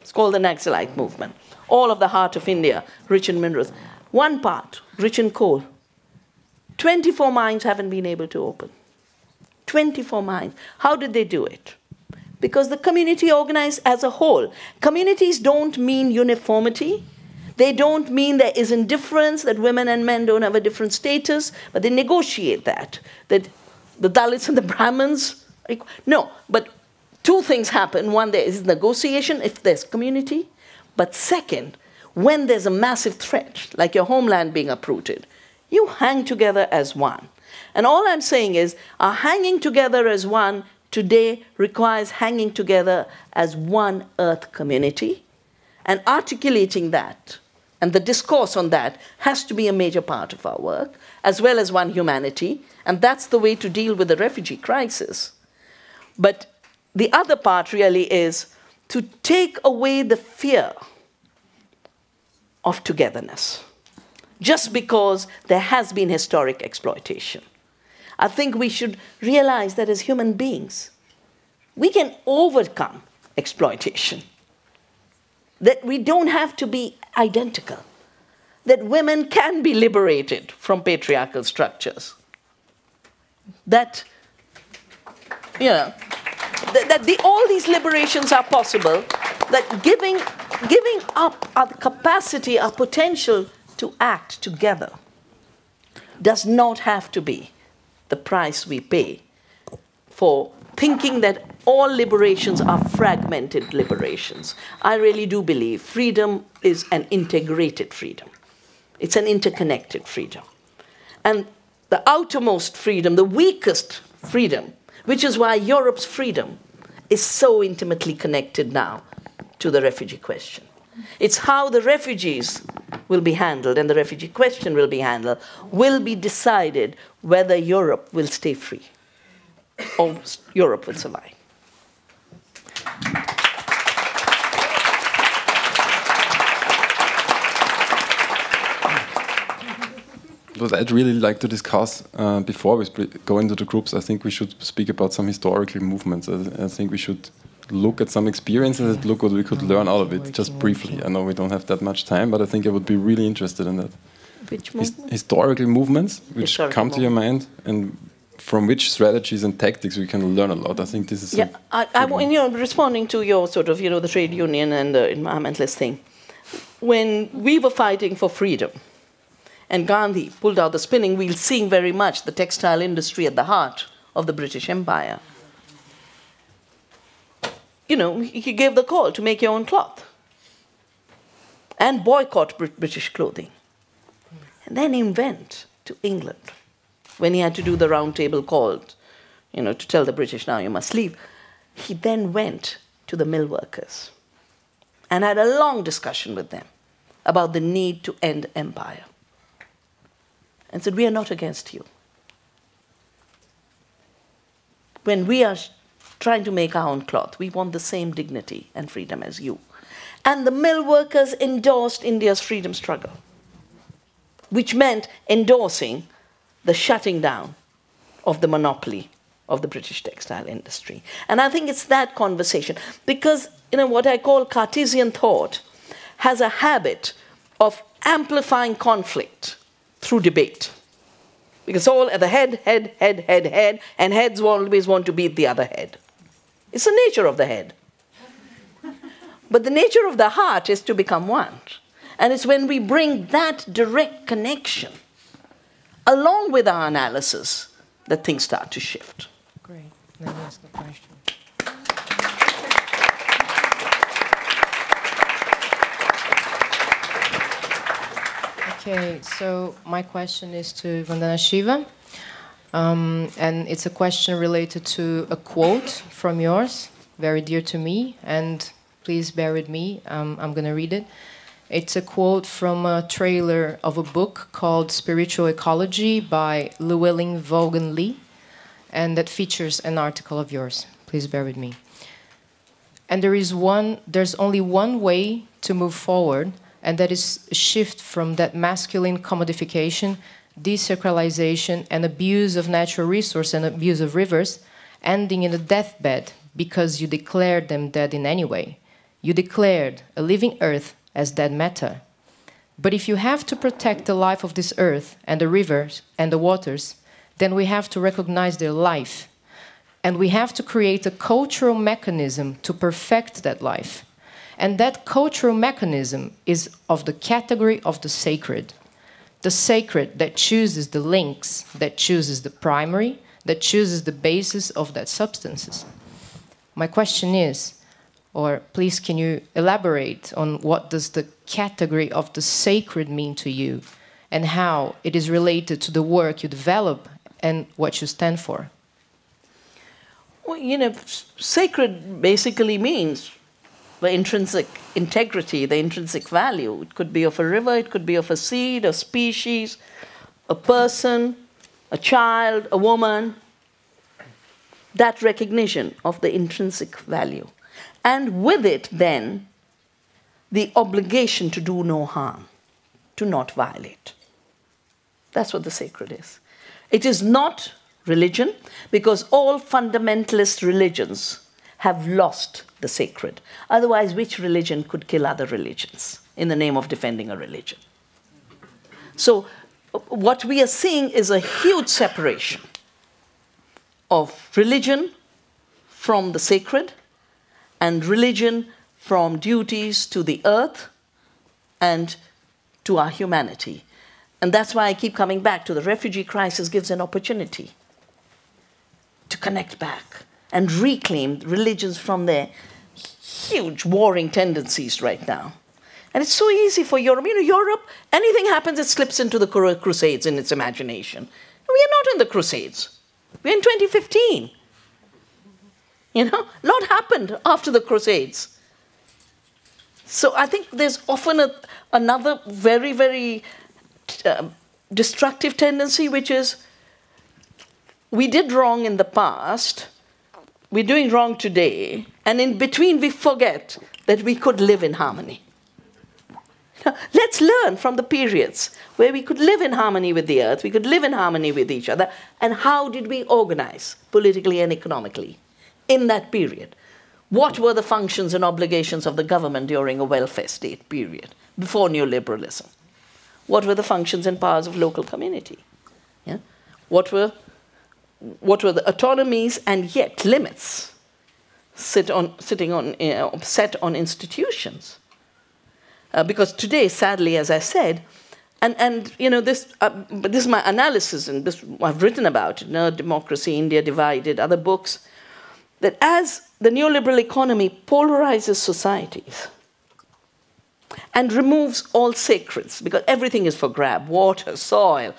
It's called the Naxalite movement all of the heart of India, rich in minerals. One part, rich in coal. 24 mines haven't been able to open. 24 mines. How did they do it? Because the community organized as a whole. Communities don't mean uniformity. They don't mean there is indifference, that women and men don't have a different status, but they negotiate that. That the Dalits and the Brahmins, no, but two things happen. One, there is negotiation if there's community, but second, when there's a massive threat, like your homeland being uprooted, you hang together as one. And all I'm saying is, our hanging together as one today requires hanging together as one earth community. And articulating that and the discourse on that has to be a major part of our work, as well as one humanity. And that's the way to deal with the refugee crisis. But the other part really is to take away the fear of togetherness just because there has been historic exploitation. I think we should realize that as human beings, we can overcome exploitation. That we don't have to be identical. That women can be liberated from patriarchal structures. That, you know, that, that the, all these liberations are possible, that giving, giving up our capacity, our potential to act together does not have to be the price we pay for thinking that all liberations are fragmented liberations. I really do believe freedom is an integrated freedom. It's an interconnected freedom. And the outermost freedom, the weakest freedom, which is why Europe's freedom is so intimately connected now to the refugee question. It's how the refugees will be handled and the refugee question will be handled, will be decided whether Europe will stay free or Europe will survive. what I'd really like to discuss uh, before we go into the groups, I think we should speak about some historical movements. I, I, think we should look at some experiences and look what we could learn out of it, just briefly. I know we don't have that much time, but I think I would be really interested in that. Which his, movement? historical movements which Historical come to your mind and from which strategies and tactics we can learn a lot. I think this is Yeah, I, I, when you're responding to your sort of, you know, the trade union and the environmentalist thing, when we were fighting for freedom, and Gandhi pulled out the spinning wheel, seeing very much the textile industry at the heart of the British Empire. You know, he gave the call to make your own cloth and boycott British clothing. And then he went to England when he had to do the round table call, you know, to tell the British, now you must leave. He then went to the mill workers and had a long discussion with them about the need to end empire and said, We are not against you. When we are trying to make our own cloth, we want the same dignity and freedom as you. And the mill workers endorsed India's freedom struggle, which meant endorsing the shutting down of the monopoly of the British textile industry. And I think it's that conversation because you know what I call Cartesian thought has a habit of amplifying conflict through debate. Because all at the head, head, head, head, head, and heads always want to beat the other head. It's the nature of the head. But the nature of the heart is to become one. And it's when we bring that direct connection along with our analysis that things start to shift. Great. Let me ask a question. Okay, so my question is to Vandana Shiva. Um, and it's a question related to a quote from yours, very dear to me, and please bear with me. Um, I'm going to read it. It's a quote from a trailer of a book called Spiritual Ecology by Llewellyn Vaughan Lee, and that features an article of yours. Please bear with me. And there is one, there's only one way to move forward, and that is a shift from that masculine commodification, desacralization, and abuse of natural resource and abuse of rivers, ending in a deathbed because you declared them dead in any way. You declared a living earth as dead matter. But if you have to protect the life of this earth and the rivers and the waters, then we have to recognize their life. And we have to create a cultural mechanism to perfect that life. And that cultural mechanism is of the category of the sacred. The sacred that chooses the links, that chooses the primary, that chooses the basis of that substances. My question is, or please can you elaborate on what does the category of the sacred mean to you and how it is related to the work you develop and what you stand for? Well, you know, sacred basically means the intrinsic integrity, the intrinsic value. It could be of a river, it could be of a seed, a species, a person, a child, a woman. That recognition of the intrinsic value. And with it, then, the obligation to do no harm, to not violate. That's what the sacred is. It is not religion, because all fundamentalist religions have lost the sacred. Otherwise, which religion could kill other religions in the name of defending a religion? So, what we are seeing is a huge separation of religion from the sacred and religion from duties to the earth and to our humanity. And that's why I keep coming back to the refugee crisis gives an opportunity to connect back and reclaim religions from their huge warring tendencies right now. And it's so easy for Europe. You know, Europe, anything happens, it slips into the Crusades in its imagination. We are not in the Crusades. We're in 2015. You know, a lot happened after the Crusades. So I think there's often a, another very, very uh, destructive tendency, which is we did wrong in the past, we're doing wrong today, and in between we forget that we could live in harmony. Now, Let's learn from the periods where we could live in harmony with the earth, we could live in harmony with each other, and how did we organize politically and economically in that period? What were the functions and obligations of the government during a welfare state period before neoliberalism? what were the functions and powers of local community? Yeah? What, were, what were the autonomies and yet limits sit on, sitting on, uh, set on institutions? Uh, because today, sadly, as I said, and, and you know, this, uh, this is my analysis, and this I've written about it, you know, Democracy, India Divided, other books, that as the neoliberal economy polarizes societies, and removes all sacreds because everything is for grab water, soil,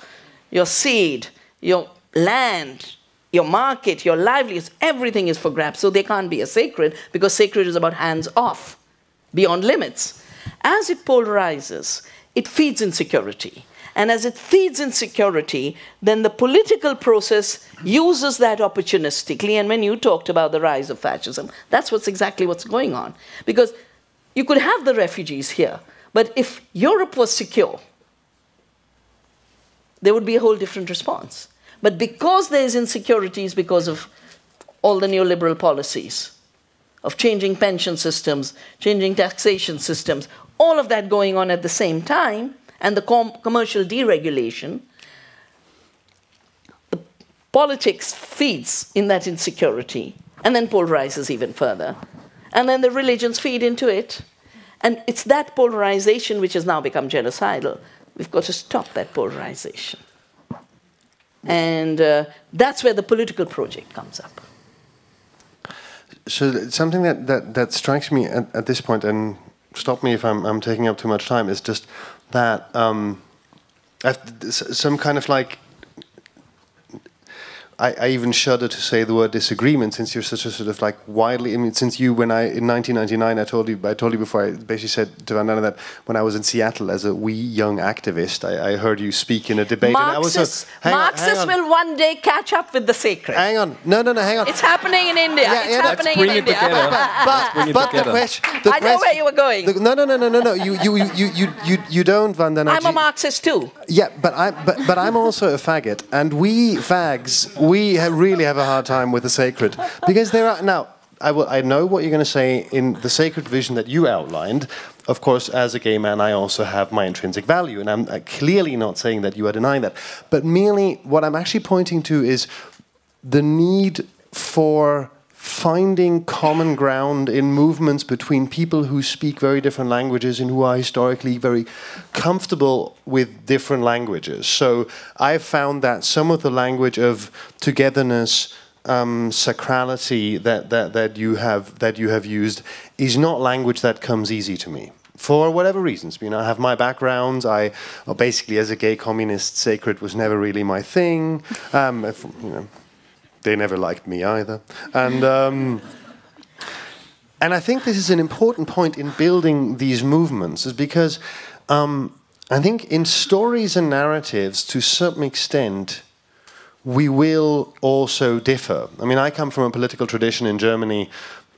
your seed, your land, your market, your livelihoods, everything is for grabs. So they can't be a sacred because sacred is about hands off, beyond limits. As it polarizes, it feeds insecurity. And as it feeds insecurity, then the political process uses that opportunistically. And when you talked about the rise of fascism, that's what's exactly what's going on. Because you could have the refugees here, but if Europe was secure, there would be a whole different response. But because there is insecurities because of all the neoliberal policies, of changing pension systems, changing taxation systems, all of that going on at the same time, and the com commercial deregulation, the politics feeds in that insecurity and then polarizes even further. And then the religions feed into it. And it's that polarization which has now become genocidal. We've got to stop that polarization. And uh, that's where the political project comes up. So something that, that, that strikes me at, at this point, and stop me if I'm, I'm taking up too much time, is just that um, some kind of like I, I, even shudder to say the word disagreement since you're such a sort of like widely. I mean, since you, when I in 1999, I told you, I told you before, I basically said to Vandana that when I was in Seattle as a wee young activist, I, I heard you speak in a debate. Marxists, and I was a, Marxists on, will one day catch up with the sacred. Hang on, no, no, no, hang on. It's happening in India. Yeah, it's yeah, happening in India. but, but, but the question, the I know where you were going. The, no, no, no, no, no, no. You, you, you, you, you, you don't, Vandana. I'm a Marxist too. Yeah, but I, but, but I'm also a faggot, and we fags we have really have a hard time with the sacred because there are now. I, will, I know what you're going to say in the sacred vision that you outlined. Of course, as a gay man, I also have my intrinsic value, and I'm uh, clearly not saying that you are denying that. But merely what I'm actually pointing to is the need for finding common ground in movements between people who speak very different languages and who are historically very comfortable with different languages. So I've found that some of the language of togetherness, um, sacrality that, that, that you have that you have used is not language that comes easy to me for whatever reasons. You know, I have my background. I well, basically, as a gay communist, sacred was never really my thing. Um, if, you know, they never liked me either. And, um, and I think this is an important point in building these movements, is because um, I think in stories and narratives, to some extent, we will also differ. I mean, I come from a political tradition in Germany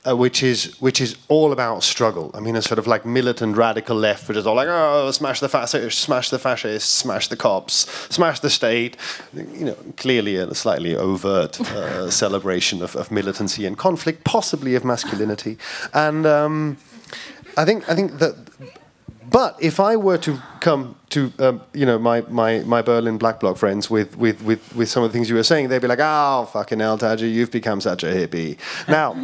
uh, which is which is all about struggle. I mean, a sort of like militant radical left, which is all like, oh, smash the fascists, smash the fascists, smash the cops, smash the state. You know, clearly a slightly overt uh, celebration of, of, militancy and conflict, possibly of masculinity. And um, I think I think that. But if I were to come to um, you know my, my, my Berlin Black Bloc friends with, with, with, with some of the things you were saying, they'd be like, "Oh, fucking hell, Taji, you've become such a hippie." Now,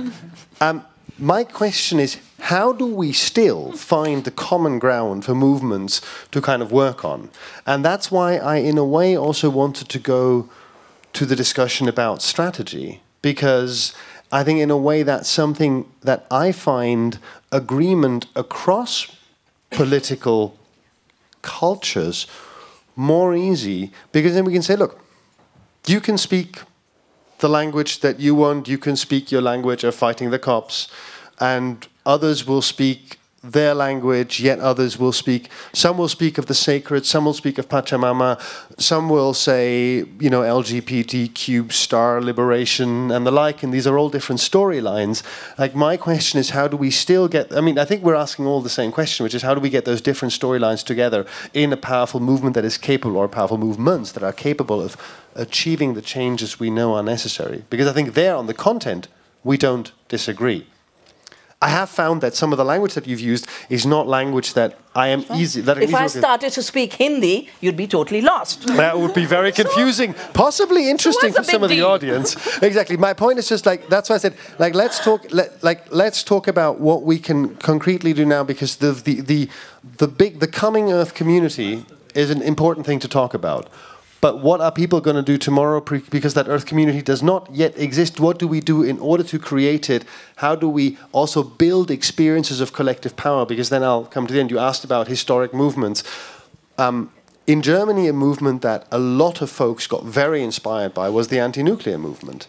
um, my question is how do we still find the common ground for movements to kind of work on? And that's why I, in a way, also wanted to go to the discussion about strategy, because I think, in a way, that's something that I find agreement across political cultures more easy, because then we can say, look, you can speak the language that you want. You can speak your language of fighting the cops, and others will speak their language, yet others will speak. Some will speak of the sacred, some will speak of Pachamama, some will say, you know, LGBTQ star liberation and the like, and these are all different storylines. Like, my question is, how do we still get, I mean, I think we're asking all the same question, which is how do we get those different storylines together in a powerful movement that is capable, or powerful movements that are capable of achieving the changes we know are necessary? Because I think there on the content, we don't disagree. I have found that some of the language that you've used is not language that I am easy. That If I started to speak Hindi, you'd be totally lost. that would be very confusing, possibly interesting for some of the audience. exactly. My point is just like that's why I said like let's talk let, like let's talk about what we can concretely do now because the the the the big the coming Earth community is an important thing to talk about. But what are people going to do tomorrow because that Earth community does not yet exist? What do we do in order to create it? How do we also build experiences of collective power? Because then I'll come to the end. You asked about historic movements. Um, in Germany, a movement that a lot of folks got very inspired by was the anti nuclear movement.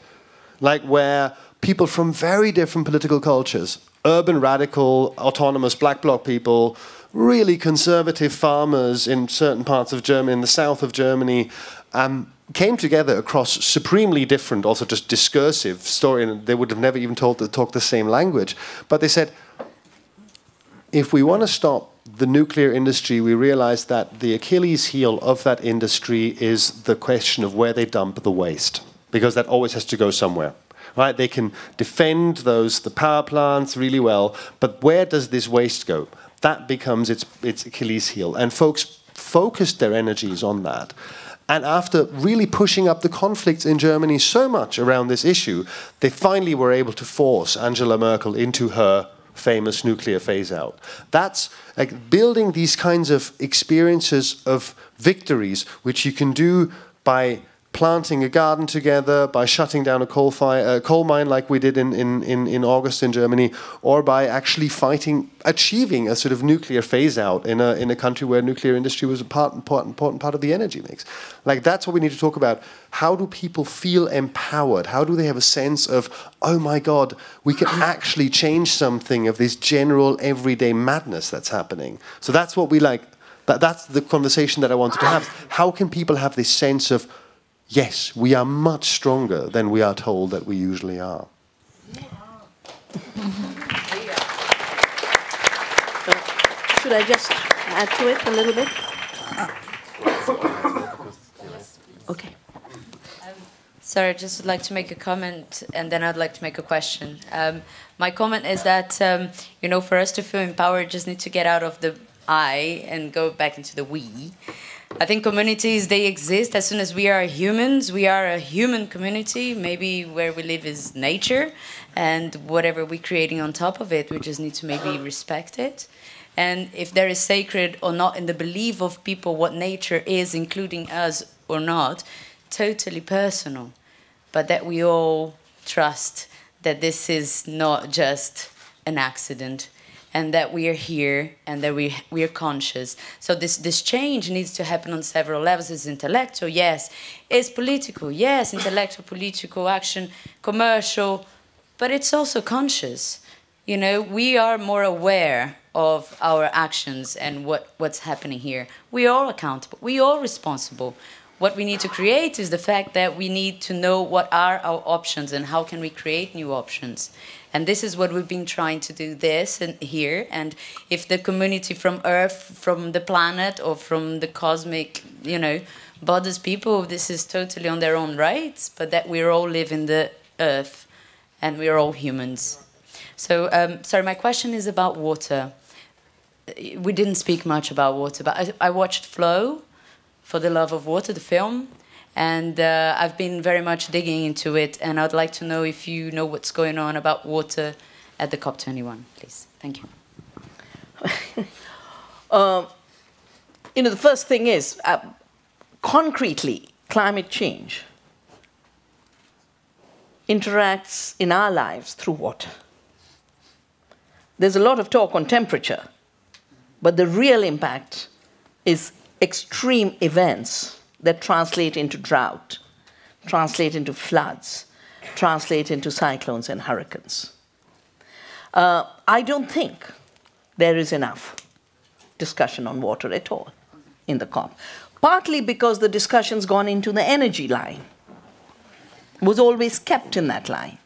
Like, where people from very different political cultures, urban radical, autonomous black bloc people, really conservative farmers in certain parts of Germany, in the south of Germany, um, came together across supremely different, also just discursive story, and they would have never even told talk the same language. But they said, if we want to stop the nuclear industry, we realize that the Achilles heel of that industry is the question of where they dump the waste, because that always has to go somewhere. Right? They can defend those the power plants really well, but where does this waste go? That becomes its its Achilles heel, and folks focused their energies on that. And after really pushing up the conflicts in Germany so much around this issue, they finally were able to force Angela Merkel into her famous nuclear phase out. That's like building these kinds of experiences of victories, which you can do by planting a garden together, by shutting down a coal, fire, uh, coal mine like we did in, in, in, in August in Germany, or by actually fighting, achieving a sort of nuclear phase out in a, in a country where nuclear industry was a part, important, important part of the energy mix. Like that's what we need to talk about. How do people feel empowered? How do they have a sense of, oh my God, we can actually change something of this general everyday madness that's happening? So that's what we like. That, that's the conversation that I wanted to have. How can people have this sense of, yes, we are much stronger than we are told that we usually are? Should I just add to it a little bit? Okay. Sorry, I just would like to make a comment and then I'd like to make a question. Um, my comment is that, um, you know, for us to feel empowered, just need to get out of the I and go back into the we. I think communities, they exist as soon as we are humans. We are a human community. Maybe where we live is nature, and whatever we're creating on top of it, we just need to maybe respect it. And if there is sacred or not in the belief of people what nature is, including us or not, totally personal. But that we all trust that this is not just an accident and that we are here and that we we are conscious. So this this change needs to happen on several levels. It's intellectual, yes. It's political, yes. Intellectual, political action, commercial, but it's also conscious. You know, we are more aware of our actions and what, what's happening here. We are all accountable. We are all responsible. What we need to create is the fact that we need to know what are our options and how can we create new options. And this is what we've been trying to do this and here. And if the community from Earth, from the planet, or from the cosmic, you know, bothers people, this is totally on their own rights. But that we're all live in the Earth, and we are all humans. So, um, sorry, my question is about water. We didn't speak much about water, but I, I watched Flow, for the love of water, the film, and uh, I've been very much digging into it. And I'd like to know if you know what's going on about water at the COP21, please. Thank you. Um, you know, the first thing is uh, concretely, climate change interacts in our lives through water. There's a lot of talk on temperature, but the real impact is extreme events that translate into drought, translate into floods, translate into cyclones and hurricanes. Uh, I don't think there is enough discussion on water at all in the COP. Partly because the discussion's gone into the energy line, was always kept in that line.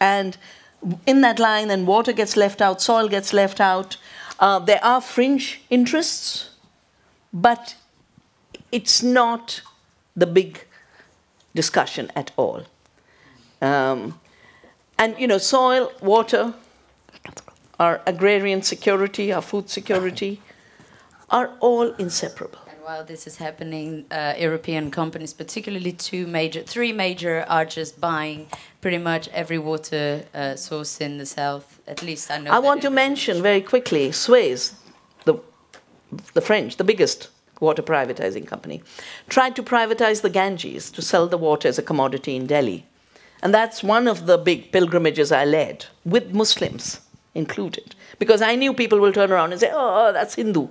And in that line, then water gets left out, soil gets left out. Uh, there are fringe interests, but it's not the big discussion at all. Um, and you know, soil, water, our agrarian security, our food security, are all inseparable. And while this is happening, uh, European companies, particularly two major, three major, are just buying pretty much every water uh, source in the south. At least I know. I want to mention very quickly Suez, the, the French, the biggest water privatizing company, tried to privatize the Ganges to sell the water as a commodity in Delhi. And that's one of the big pilgrimages I led, with Muslims included, because I knew people will turn around and say, oh, that's Hindu.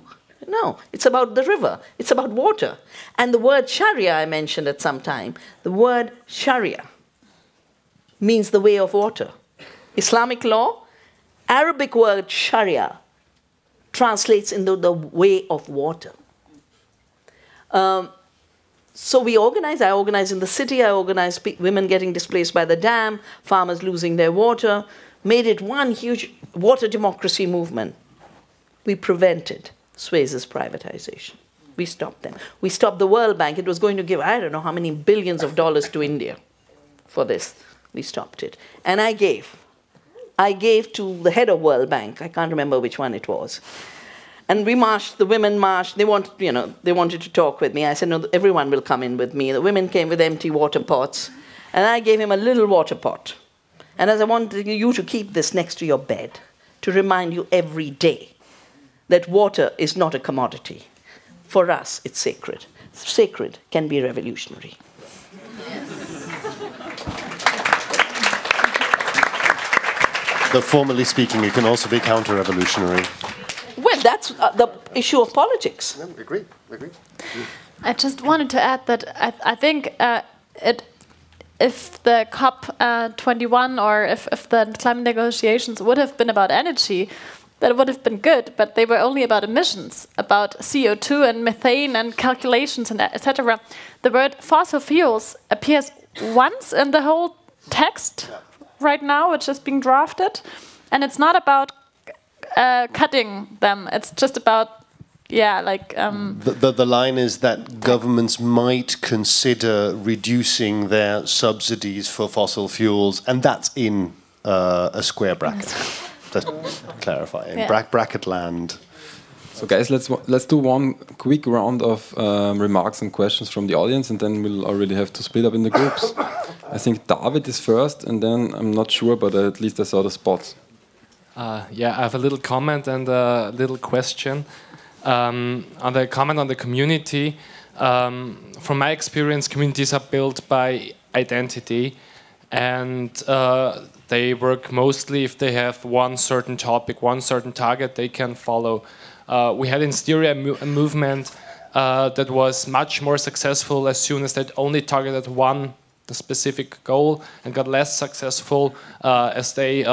No, it's about the river, it's about water. And the word Sharia I mentioned at some time, the word Sharia means the way of water. Islamic law, Arabic word Sharia translates into the way of water. Um, so we organize. I organize in the city. I organize women getting displaced by the dam, farmers losing their water, made it one huge water democracy movement. We prevented Suez's privatization. We stopped them. We stopped the World Bank. It was going to give, I don't know how many billions of dollars to India for this. We stopped it. And I gave. I gave to the head of World Bank. I can't remember which one it was. And we marched, the women marched, they wanted, you know, they wanted to talk with me. I said, no, everyone will come in with me. The women came with empty water pots. And I gave him a little water pot. And as I wanted you to keep this next to your bed, to remind you every day that water is not a commodity. For us, it's sacred. Sacred can be revolutionary. Though formally speaking, it can also be counter revolutionary. Well, that's uh, the issue of politics. No, agree, agree. I just wanted to add that I, I think uh, it, if the COP21 uh, or if, if the climate negotiations would have been about energy, that would have been good, but they were only about emissions, about CO2 and methane and calculations and etc. The word fossil fuels appears once in the whole text right now, which is being drafted, and it's not about uh, cutting them. It's just about yeah, like um, the, the, the line is that governments might consider reducing their subsidies for fossil fuels, and that's in uh, a square bracket. Just clarify in yeah. bra bracket land. So, guys, let's let's do one quick round of um, remarks and questions from the audience, and then we'll already have to split up in the groups. I think David is first, and then I'm not sure, but at least I saw the spots. Uh, yeah, I have a little comment and a little question. Um, on the comment on the community, um, from my experience, communities are built by identity, and uh, they work mostly if they have one certain topic, one certain target they can follow. Uh, we had in Styria a, mo a movement uh, that was much more successful as soon as they only targeted one specific goal and got less successful uh, as they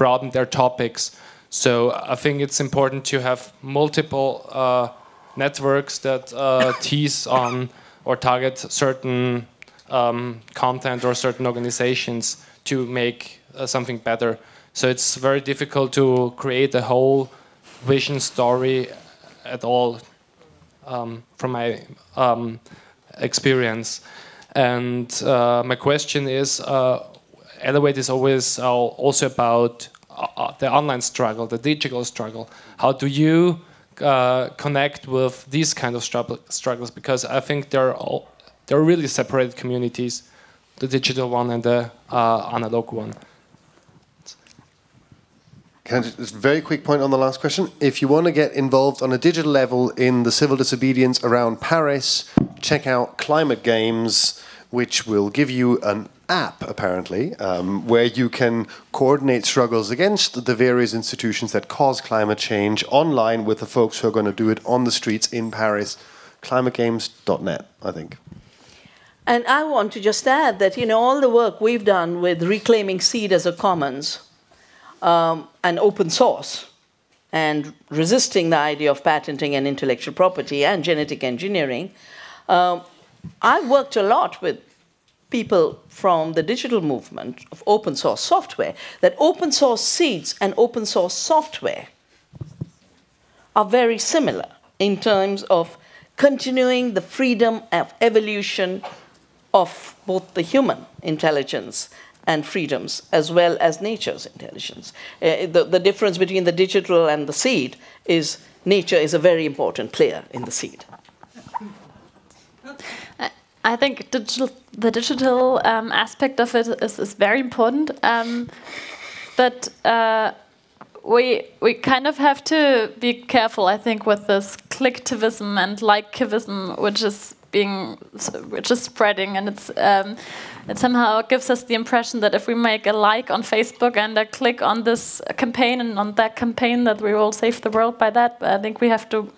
uh, broadened their topics. So I think it's important to have multiple uh, networks that tease on or target certain um, content or certain organizations to make uh, something better. So it's very difficult to create a whole vision story at all um, from my um, experience. And uh, my question is, uh, Elevate is always uh, also about uh, uh, Uh, the online struggle, the digital struggle. How do you uh, connect with these kind of struggles? Because I think they're all, they're really separated communities, the digital one and the uh, analog one. Can I just, very quick point on the last question? If you want to get involved on a digital level in the civil disobedience around Paris, check out Climate Games, which will give you an app, apparently, um, where you can coordinate struggles against the various institutions that cause climate change online with the folks who are going to do it on the streets in Paris. ClimateGames.net, I think. And I want to just add that, you know, all the work we've done with reclaiming seed as a commons um, and open source and resisting the idea of patenting and intellectual property and genetic engineering, um, I worked a lot with people from the digital movement of open source software, that open source seeds and open source software are very similar in terms of continuing the freedom of evolution of both the human intelligence and freedoms, as well as nature's intelligence. Uh, the, the difference between the digital and the seed is nature is a very important player in the seed. I think digital, the digital um, aspect of it is, is very important, um, but uh, we we kind of have to be careful. I think with this clicktivism and likeism, which is being which is spreading, and it's um, it somehow gives us the impression that if we make a like on Facebook and a click on this campaign and on that campaign, that we will save the world by that. But I think we have to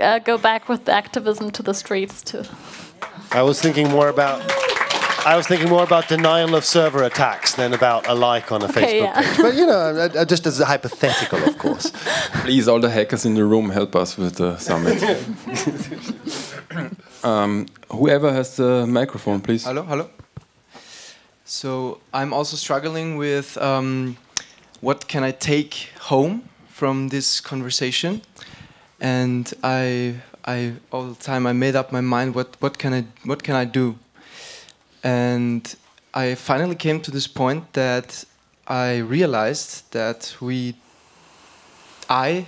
uh, go back with the activism to the streets too. I was thinking more about. I was thinking more about denial of server attacks than about a like on a Okay, Facebook yeah. page. But you know, uh, uh, just as a hypothetical, of course. Please, all the hackers in the room, help us with the summit. um, whoever has the microphone, please. Hello, hello. So I'm also struggling with um, what can I take home from this conversation, and I, I all the time I made up my mind what what can I what can I do, and I finally came to this point that I realized that we, I,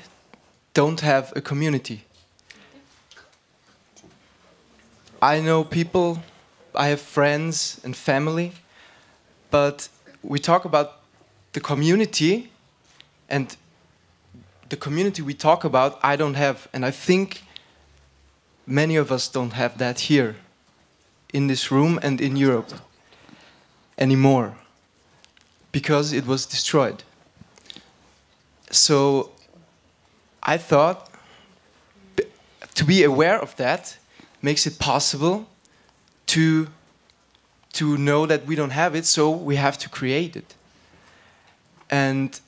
don't have a community. I know people, I have friends and family, but we talk about the community and the community we talk about, I don't have. And I think many of us don't have that here in this room and in Europe anymore because it was destroyed. So I thought to be aware of that makes it possible to to know that we don't have it so we have to create it and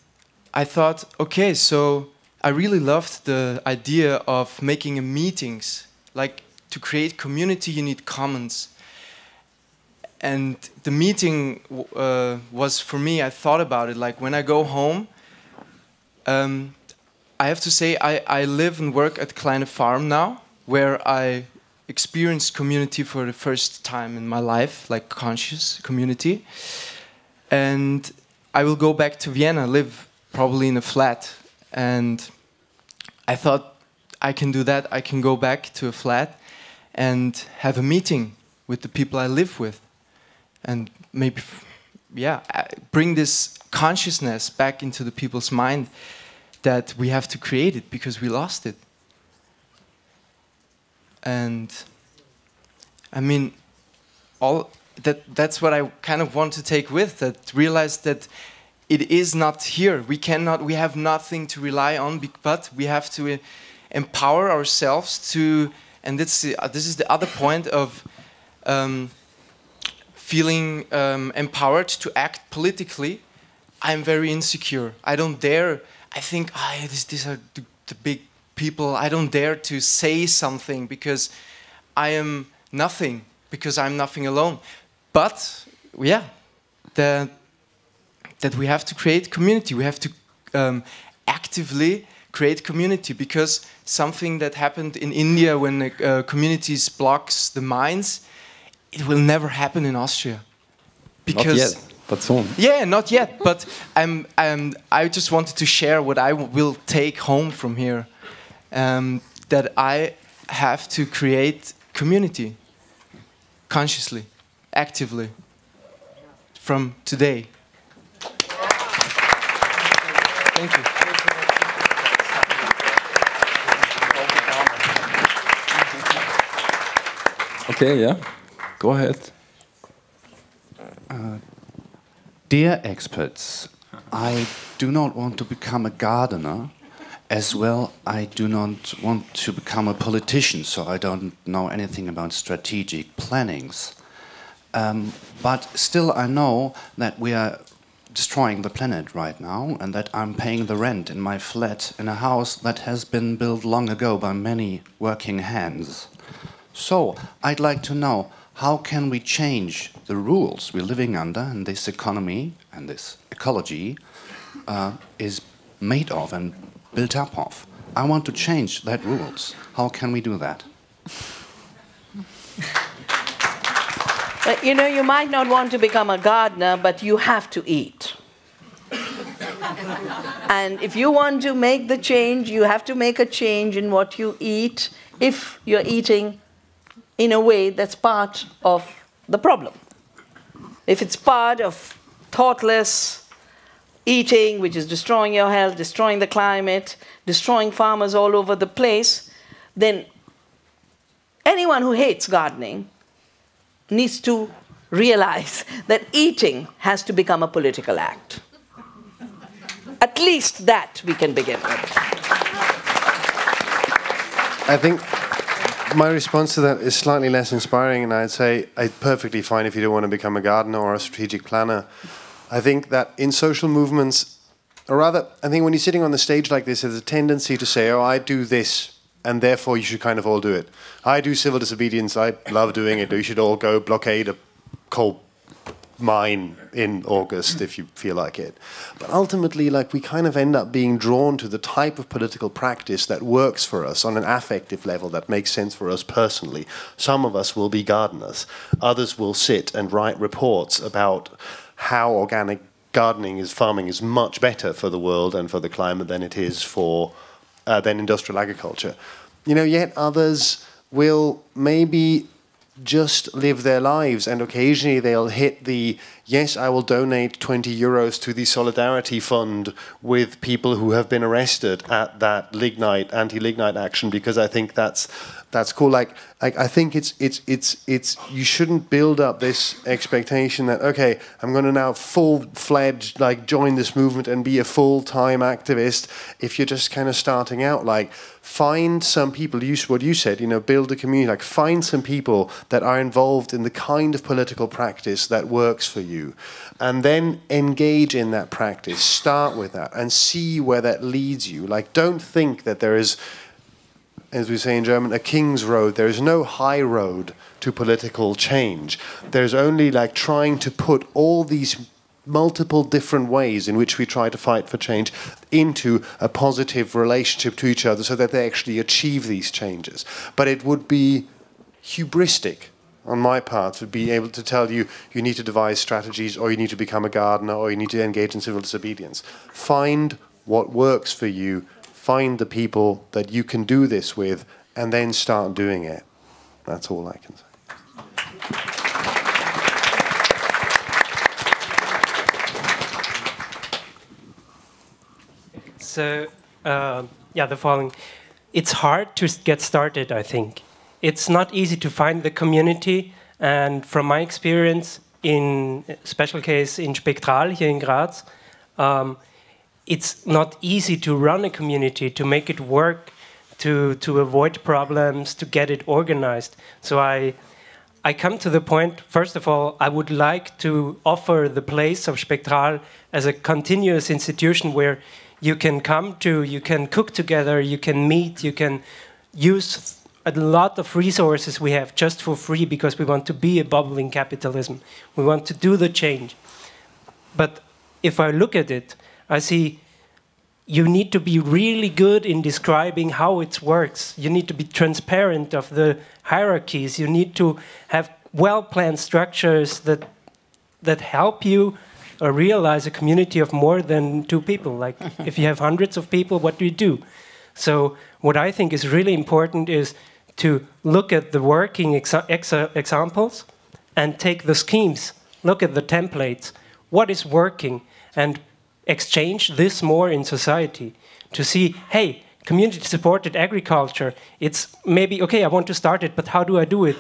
i thought okay so i really loved the idea of making a meetings like to create community you need commons and the meeting uh, was for me i thought about it like when i go home um, I have to say, I, I live and work at Kleine Farm now, where I experienced community for the first time in my life, like conscious community. And I will go back to Vienna, live probably in a flat. And I thought I can do that. I can go back to a flat and have a meeting with the people I live with. And maybe, yeah, bring this consciousness back into the people's mind that we have to create it because we lost it. And I mean, all that that's what I kind of want to take with that realize that it is not here. We cannot. We have nothing to rely on, but we have to uh, empower ourselves to. And this uh, this is the other point of um, feeling um, empowered to act politically. I'm very insecure. I don't dare. I think ah, this, these are the, the big people. I don't dare to say something because I am nothing because I'm nothing alone. But yeah, the, that we have to create community. We have to um, actively create community because something that happened in India when uh, communities blocks the mines, it will never happen in Austria. Not yet, but soon. Yeah, not yet. But I'm, I'm, I just wanted to share what I w- will take home from here. Um, that I have to create community consciously, actively, from today. Thank you. Okay, yeah. Go ahead. Dear experts, I do not want to become a gardener. As well, I do not want to become a politician, so I don't know anything about strategic plannings. Um, but still, I know that we are destroying the planet right now, and that I'm paying the rent in my flat in a house that has been built long ago by many working hands. So, I'd like to know how can we change the rules we're living under and this economy and this ecology uh, is made of and built up of. I want to change that rules. How can we do that? But, you know, you might not want to become a gardener, but you have to eat. and if you want to make the change, you have to make a change in what you eat if you're eating in a way that's part of the problem. If it's part of thoughtless eating, which is destroying your health, destroying the climate, destroying farmers all over the place, then anyone who hates gardening needs to realize that eating has to become a political act. At least that we can begin with. I think my response to that is slightly less inspiring, and I'd say I'm perfectly fine if you don't want to become a gardener or a strategic planner. I think that in social movements, or rather, I think when you're sitting on the stage like this, there's a tendency to say, oh, I do this, and therefore you should kind of all do it. I do civil disobedience, I love doing it, you should all go blockade a coal mine in August if you feel like it. But ultimately, like we kind of end up being drawn to the type of political practice that works for us on an affective level that makes sense for us personally. Some of us will be gardeners, others will sit and write reports about how organic gardening is farming is much better for the world and for the climate than it is for uh, than industrial agriculture. You know, yet others will maybe just live their lives and occasionally they'll hit the yes i will donate 20 euros to the solidarity fund with people who have been arrested at that lignite anti-lignite action because i think that's that's cool. Like, like i think it's it's it's it's you shouldn't build up this expectation that okay i'm going to now full-fledged like join this movement and be a full-time activist if you're just kind of starting out. Like find some people use what you said you know build a community like find some people that are involved in the kind of political practice that works for you and then engage in that practice start with that and see where that leads you like don't think that there is as we say in German, a king's road. There is no high road to political change. There's only like trying to put all these multiple different ways in which we try to fight for change into a positive relationship to each other so that they actually achieve these changes. But it would be hubristic on my part to be able to tell you you need to devise strategies or you need to become a gardener or you need to engage in civil disobedience. Find what works for you, find the people that you can do this with, and then start doing it. That's all I can say. So, uh, yeah, the following. It's hard to get started, I think. It's not easy to find the community, and from my experience, in special case in Spektral here in Graz, um, it's not easy to run a community, to make it work, to, to avoid problems, to get it organized. So I, I come to the point, first of all, I would like to offer the place of Spektral as a continuous institution where you can come to, you can cook together, you can meet, you can use a lot of resources we have just for free because we want to be a bubbling capitalism. We want to do the change. But if I look at it, I see you need to be really good in describing how it works. You need to be transparent of the hierarchies. You need to have well-planned structures that that help you uh, realize a community of more than two people. Like if you have hundreds of people, what do you do? So what I think is really important is to look at the working exa exa examples and take the schemes, look at the templates, what is working, and exchange this more in society to see, hey, community supported agriculture, it's maybe, okay, I want to start it, but how do I do it?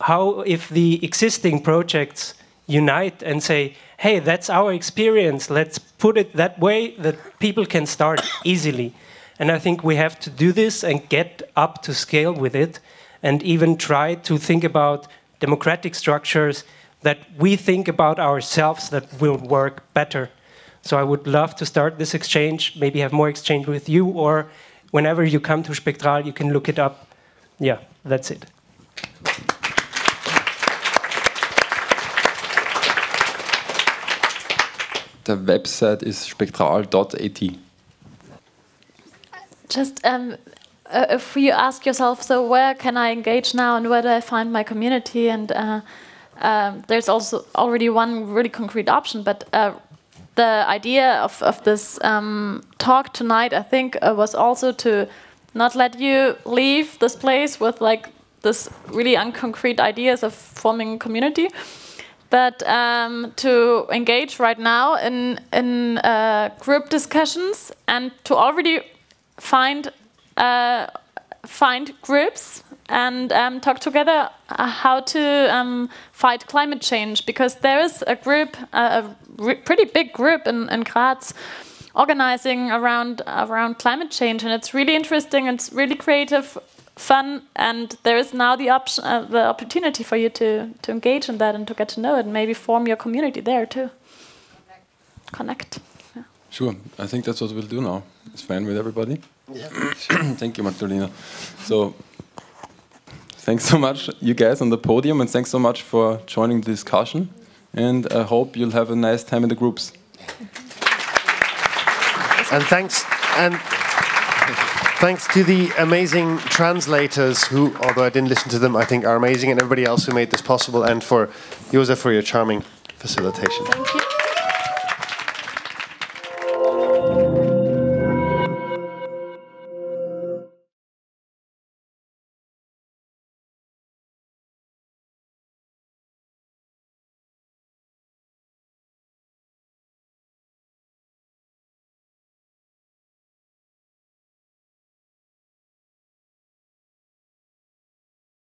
How, if the existing projects unite and say, hey, that's our experience. Let's put it that way that people can start easily. And I think we have to do this and get up to scale with it and even try to think about democratic structures that we think about ourselves that will work better. So I would love to start this exchange, maybe have more exchange with you, or whenever you come to Spektral, you can look it up. Yeah, that's it. The website is spektral.at. Just um, uh, if you ask yourself, so where can I engage now and where do I find my community? And uh, um, there's also already one really concrete option, but uh, the idea of, of this um, talk tonight, I think, uh, was also to not let you leave this place with like this really unconcrete ideas of forming community, but um, to engage right now in in uh, group discussions and to already find uh, find groups and um, talk together uh, how to um, fight climate change. Because there is a group, uh, a pretty big group in, in Graz organizing around around climate change. And it's really interesting. It's really creative fun and there is now the option uh, the opportunity for you to to engage in that and to get to know it and maybe form your community there too. Connect, connect. Yeah. sure. I think that's what we'll do now. It's fine with everybody. Yeah. Thank you magdalena. So thanks so much you guys on the podium and thanks so much for joining the discussion and i hope you'll have a nice time in the groups. And thanks and thanks to the amazing translators who, although I didn't listen to them, I think are amazing, and everybody else who made this possible, and for Josef for your charming facilitation.